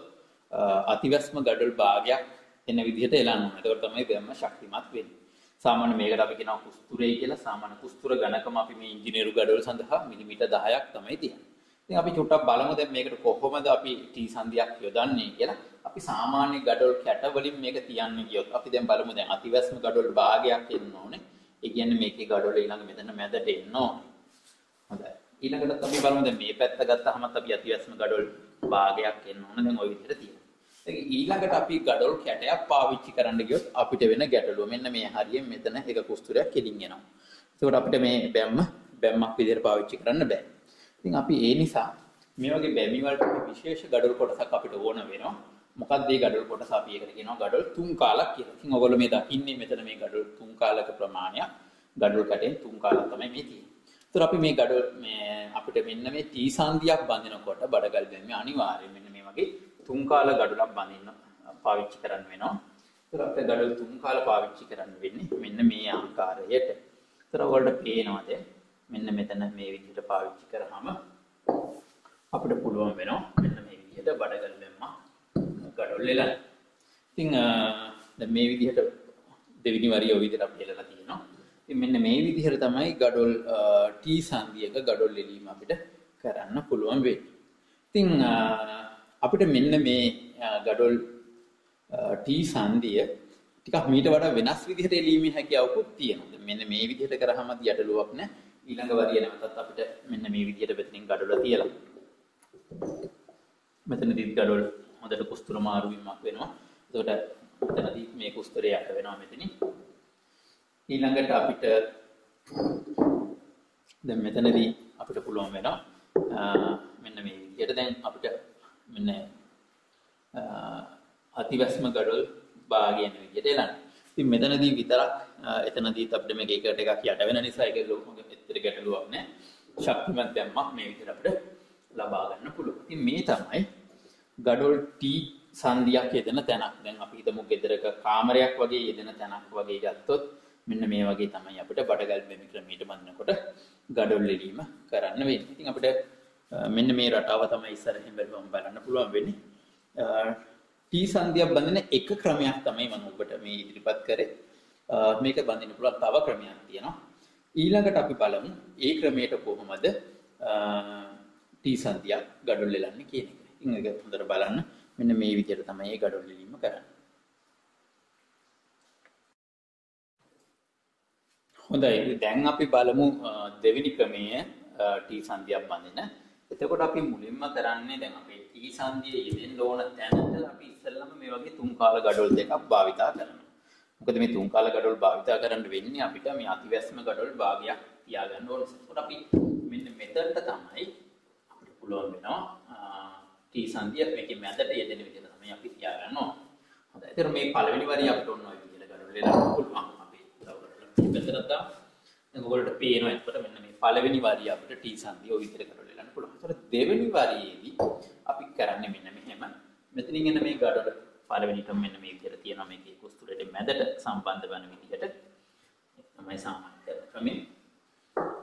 අතිවැස්ම ගඩොල් භාගයක් එන විදිහට එලන්න ඕනේ. එතකොට තමයි බැම්ම ශක්තිමත් වෙන්නේ. සාමාන්‍ය මේකට අපි කියනවා කුස්තුරේ කියලා. සාමාන්‍ය කුස්තුර ඝනකම අපි මේ ඉංජිනේරු ගඩොල් සඳහා මිලිමීටර් 10ක් තමයි තියන්නේ. ඉතින් අපි චුට්ටක් බලමු දැන් මේකට කොහොමද අපි ටී සංදියක් යොදන්නේ කියලා. අපි සාමාන්‍ය ගඩොල් කැට වලින් මේක තියන්නේ කියොත් අපි දැන් බලමු දැන් අතිවැස්ම ගඩොල් භාගයක් එන්න ඕනේ. ඒ කියන්නේ මේකේ ගඩොල ඊළඟ මෙතන මැදට එන්න ඕනේ. හොඳයි. ඊළඟට අපි බලමු දැන් මේ පැත්ත ගත්තාම අපි අතිවැස්ම ගඩොල් භාගයක් එන්න ඕන. දැන් ওই විදිහට තියෙනවා. ඊළඟට අපි ගඩොල් කැටයක් පාවිච්චි කරන්න ගියොත් අපිට වෙන ගැටලුව මෙන්න මේ හරියෙන් මෙතන එක කුස්තුරයක් කෙලින් එනවා. ඒකට අපිට මේ බැම්ම බැම්මක් විදිහට පාවිච්චි කරන්න බෑ. ඉතින් අපි ඒ නිසා මේ වගේ බැමි වලට විශේෂ ගඩොල් කොටසක් අපිට ඕන වෙනවා. මොකක්ද මේ ගඩොල් කොටස අපි ඒකට කියනවා ගඩොල් තුන් කාලක් කියලා. ඉතින් ඔයගොල්ලෝ මේ දකින්නේ මෙතන මේ ගඩොල් තුන් කාලක ප්‍රමාණයක්. ගඩොල් කැටෙන් තුන් කාලක් තමයි මේ තියෙන්නේ. ඒතර අපි මේ ගඩොල් මේ අපිට මෙන්න මේ ටී සංදියක් බඳිනකොට බඩගල් බැම්මේ අනිවාර්යයෙන් මෙන්න මේ වගේ තුන් කාල ගඩොලක් බඳින්න පාවිච්චි කරන්න වෙනවා. ඒතර අපිට ගඩොල් තුන් කාල පාවිච්චි කරන්න වෙන්නේ මෙන්න මේ ආකාරයට. ඒතර ඔයගොල්ලෝ පේනවාද මෙන්න මෙතන මේ විදිහට පාවිච්චි කරාම අපිට පුළුවන් වෙනවා මෙන්න මේ විදිහට බඩගල් බැම්මක් ගඩොල් එලන්න. ඉතින් දැන් මේ විදිහට දෙවෙනි වරිය ඔය විදිහට අපි එලලා තියෙනවා. ඉතින් මෙන්න මේ විදිහට තමයි ගඩොල් ටී සංදියක ගඩොල් එලීම අපිට කරන්න පුළුවන් වෙන්නේ. ඉතින් අපිට මෙන්න මේ ගඩොල් ටී සංදිය ටිකක් මීට වඩා වෙනස් විදිහට එලීමේ හැකියාවකුත් තියෙනවා. මෙන්න මේ විදිහට කරාම යටලුවක් නැහැ. ඊළඟ වරිය නැවතත් අපිට මෙන්න මේ විදිහට මෙතනින් ගඩොල තියලා. මෙතනදිත් ගඩොල් හොඳට කුස්තුර මාරු වීමක් වෙනවා. එතකොට එතනදී මේ කුස්තරය යට වෙනවා මෙතනින්. ඊළඟට අපිට දැන් මෙතනදී අපිට පුළුවන් වෙනවා මෙන්න මේ විදිහට දැන් අපිට මෙන්න අතිවැස්ම ගඩොල් භාගයන විදිහට එලන්න. ඉතින් මෙතනදී විතරක් එතනදී අපිට මේක එකට එකක් යට වෙන නිසා ඒක ලොකුම ඇත්තට ගැටලුවක් නෑ. ශක්තිමත් දැම්මක් මේ විදිහට අපිට ලබා ගන්න පුළුවන්. ඉතින් මේ තමයි ගඩොල් ටී සංදියක් යෙදෙන තැනක්. දැන් අපි හිතමු ගෙදරක කාමරයක් වගේ යෙදෙන තැනක් වගේ ගත්තොත් මෙන්න මේ වගේ තමයි අපිට බඩගල් මෙමි ක්‍රමයට බඳිනකොට ගඩොල් එලීම කරන්න වෙන්නේ. ඉතින් අපිට මෙන්න මේ රටාව තමයි ඉස්සරහින් බැලුවම බලන්න පුළුවන් වෙන්නේ. ටී සංදියක් බඳින එක ක්‍රමයක් තමයි මම ඔබට මේ ඉදිරිපත් කරේ. මේක බඳින්න පුළුවන් තව ක්‍රමයක් තියෙනවා. ඊළඟට අපි බලමු ඒ ක්‍රමයට කොහොමද ටී සංදියක් ගඩොල් එලන්නේ කියන එක. ඉතින් ඒක හොඳට බලන්න. මෙන්න මේ විදිහට තමයි මේ ගඩොල් එලීම කරන්නේ. හොඳයි. දැන් අපි බලමු දෙවෙනි ක්‍රමය ටී සංදියක් බඳින. එතකොට අපි මුලින්ම කරන්නේ දැන් අපේ ටී සංදිය යෙදෙන්න ඕන තැනට අපි ඉස්සෙල්ලම මේ වගේ තුන් කාල ගඩොල් දෙකක් භාවිතා කරනවා. මොකද මේ තුන් කාල ගඩොල් භාවිතා කරන්න වෙන්නේ අපිට මේ අතිවැස්ම ගඩොල් භාගයක් තියාගන්න ඕන. ඒකට අපි මෙන්න මෙතනට තමයි අපිට පුළුවන් වෙනවා ටී සංදිය මේකේ මැදට යෙදෙන විදිහට තමයි අපි තියාගන්න ඕන. හොඳයි. ඒතර මේ පළවෙනි වරිය අපිට ඔන්න ඔය විදිහට ගඩොල් වෙලා පුළුවන්. අපි පැත්තට දාමු. දැන් ඔයගොල්ලන්ට පේනවා එතකොට මෙන්න මේ පළවෙනි වරිය අපිට ටී සංදිය ඔය විදිහට ගඩොල් වෙලන්න පුළුවන්. ඒතර දෙවෙනි වරියේදී අපි කරන්නේ මෙන්න මෙහෙම. මෙතනින් එන මේ ගඩොල් පළවෙනිටම මෙන්න මේ විදිහට තියෙනවා මේකේ කුස්තුරේට මැදට සම්බන්ධ වෙන විදිහට. තමයි සාමාන්‍ය කරන ක්‍රමය.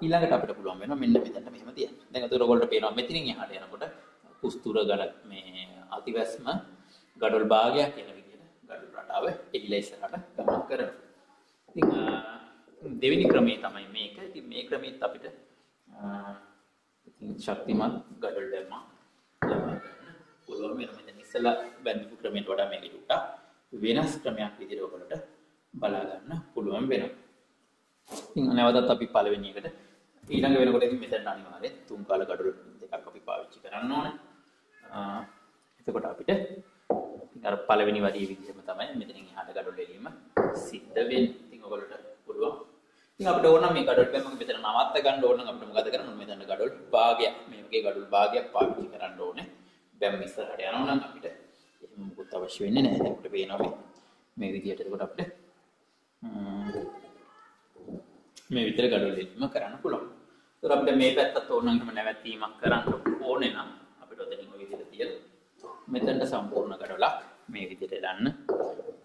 ඊළඟට අපිට පුළුවන් වෙනවා මෙන්න මෙතනට මෙහෙම තියන්න. දැන් ඒතර ඔයගොල්ලන්ට පේනවා මෙතනින් එහාට යනකොට කුස්තුර ගඩ මේ අතිවැස්ම ගඩොල් භාගයක් කියන විදිහට ගඩොල් රටාව එල්ල ඉස්සරහට ගමන් කරනවා. ඉතින් දෙවෙනි ක්‍රමය තමයි මේක. ඉතින් මේ ක්‍රමෙත් අපිට ඉතින් ශක්තිමත් ගඩොල් දැම්ම ලබා ගන්න පුළුවන් වෙනවා. මෙතන ඉස්සලා බැඳපු ක්‍රමයට වඩා මේක ටිකක් වෙනස් ක්‍රමයක් විදිහට ඔයගොල්ලන්ට බලා ගන්න පුළුවන් වෙනවා. ඉතින් නැවතත් අපි පළවෙනි එකට ඊළඟ වෙනකොට ඉතින් මෙතන අනිවාර්යයෙන් තුන් කාල ගඩොල් දෙකක් අපි අපි පාවිච්චි කරන්න ඕන එතකොට අපිට අර පළවෙනි වරිය විදිහම තමයි මෙතනින් එහාට ගඩොල් එලීම සිද්ධ වෙන්නේ. ඉතින් ඔයගොල්ලෝට පුළුවන්. ඉතින් අපිට ඕන මේ ගඩොල් බැම්මක මෙතන නවත්ත ගන්න ඕන නම් අපිට මොකද කරන්න ඕනේ? මෙතන ගඩොල් භාගයක් මේ වගේ ගඩොල් භාගයක් පාවිච්චි කරන්න ඕනේ. බැම්ම ඉස්සරහට යනවා නම් අපිට එහෙම මොකුත් අවශ්‍ය වෙන්නේ නැහැ. දැන් අපිට පේනවා මේ විදිහට එතකොට අපිට මේ විතර ගඩොල් එලීම කරන්න පුළුවන්. ඒතර අපිට මේ පැත්තත් ඕන නම් එහෙම නැවැත්වීමක් කරන්න ඕනේ නම් අපිට ඔතනින් ඔය විදිහට තියලා මෙතනට සම්පූර්ණ ගඩොලක් මේ විදිහට දාන්න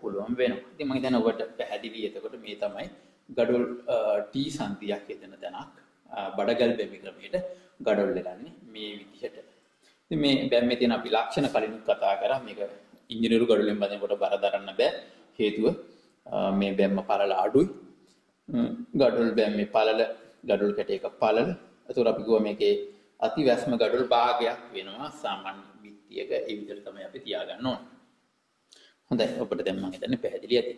පුළුවන් වෙනවා. ඉතින් මම හිතන්නේ ඔබට පැහැදිලි එතකොට මේ තමයි ගඩොල් ටී සන්තියක් යෙදෙන තැනක් බඩගල් බැමි ක්‍රමයට ගඩොල් දෙලන්නේ මේ විදිහට. ඉතින් මේ බැම්මේ තියෙන අපි ලක්ෂණ කලිනුත් කතා කරා මේක ඉංජිනේරු ගඩොලෙන් බඳිනකොට බර දරන්න බෑ. හේතුව මේ බැම්ම පළල අඩුයි. ගඩොල් බැම්මේ පළල ගඩොල් කැටයක පළල. ඒතකොට අපි ගුවා මේකේ අතිවැස්ම ගඩොල් භාගයක් වෙනවා සාමාන්‍ය බිත්තියක ඒ විදිහට තමයි අපි තියාගන්න ඕනේ. හොඳයි ඔබට දැන් මම හිතන්නේ පැහැදිලි ඇති.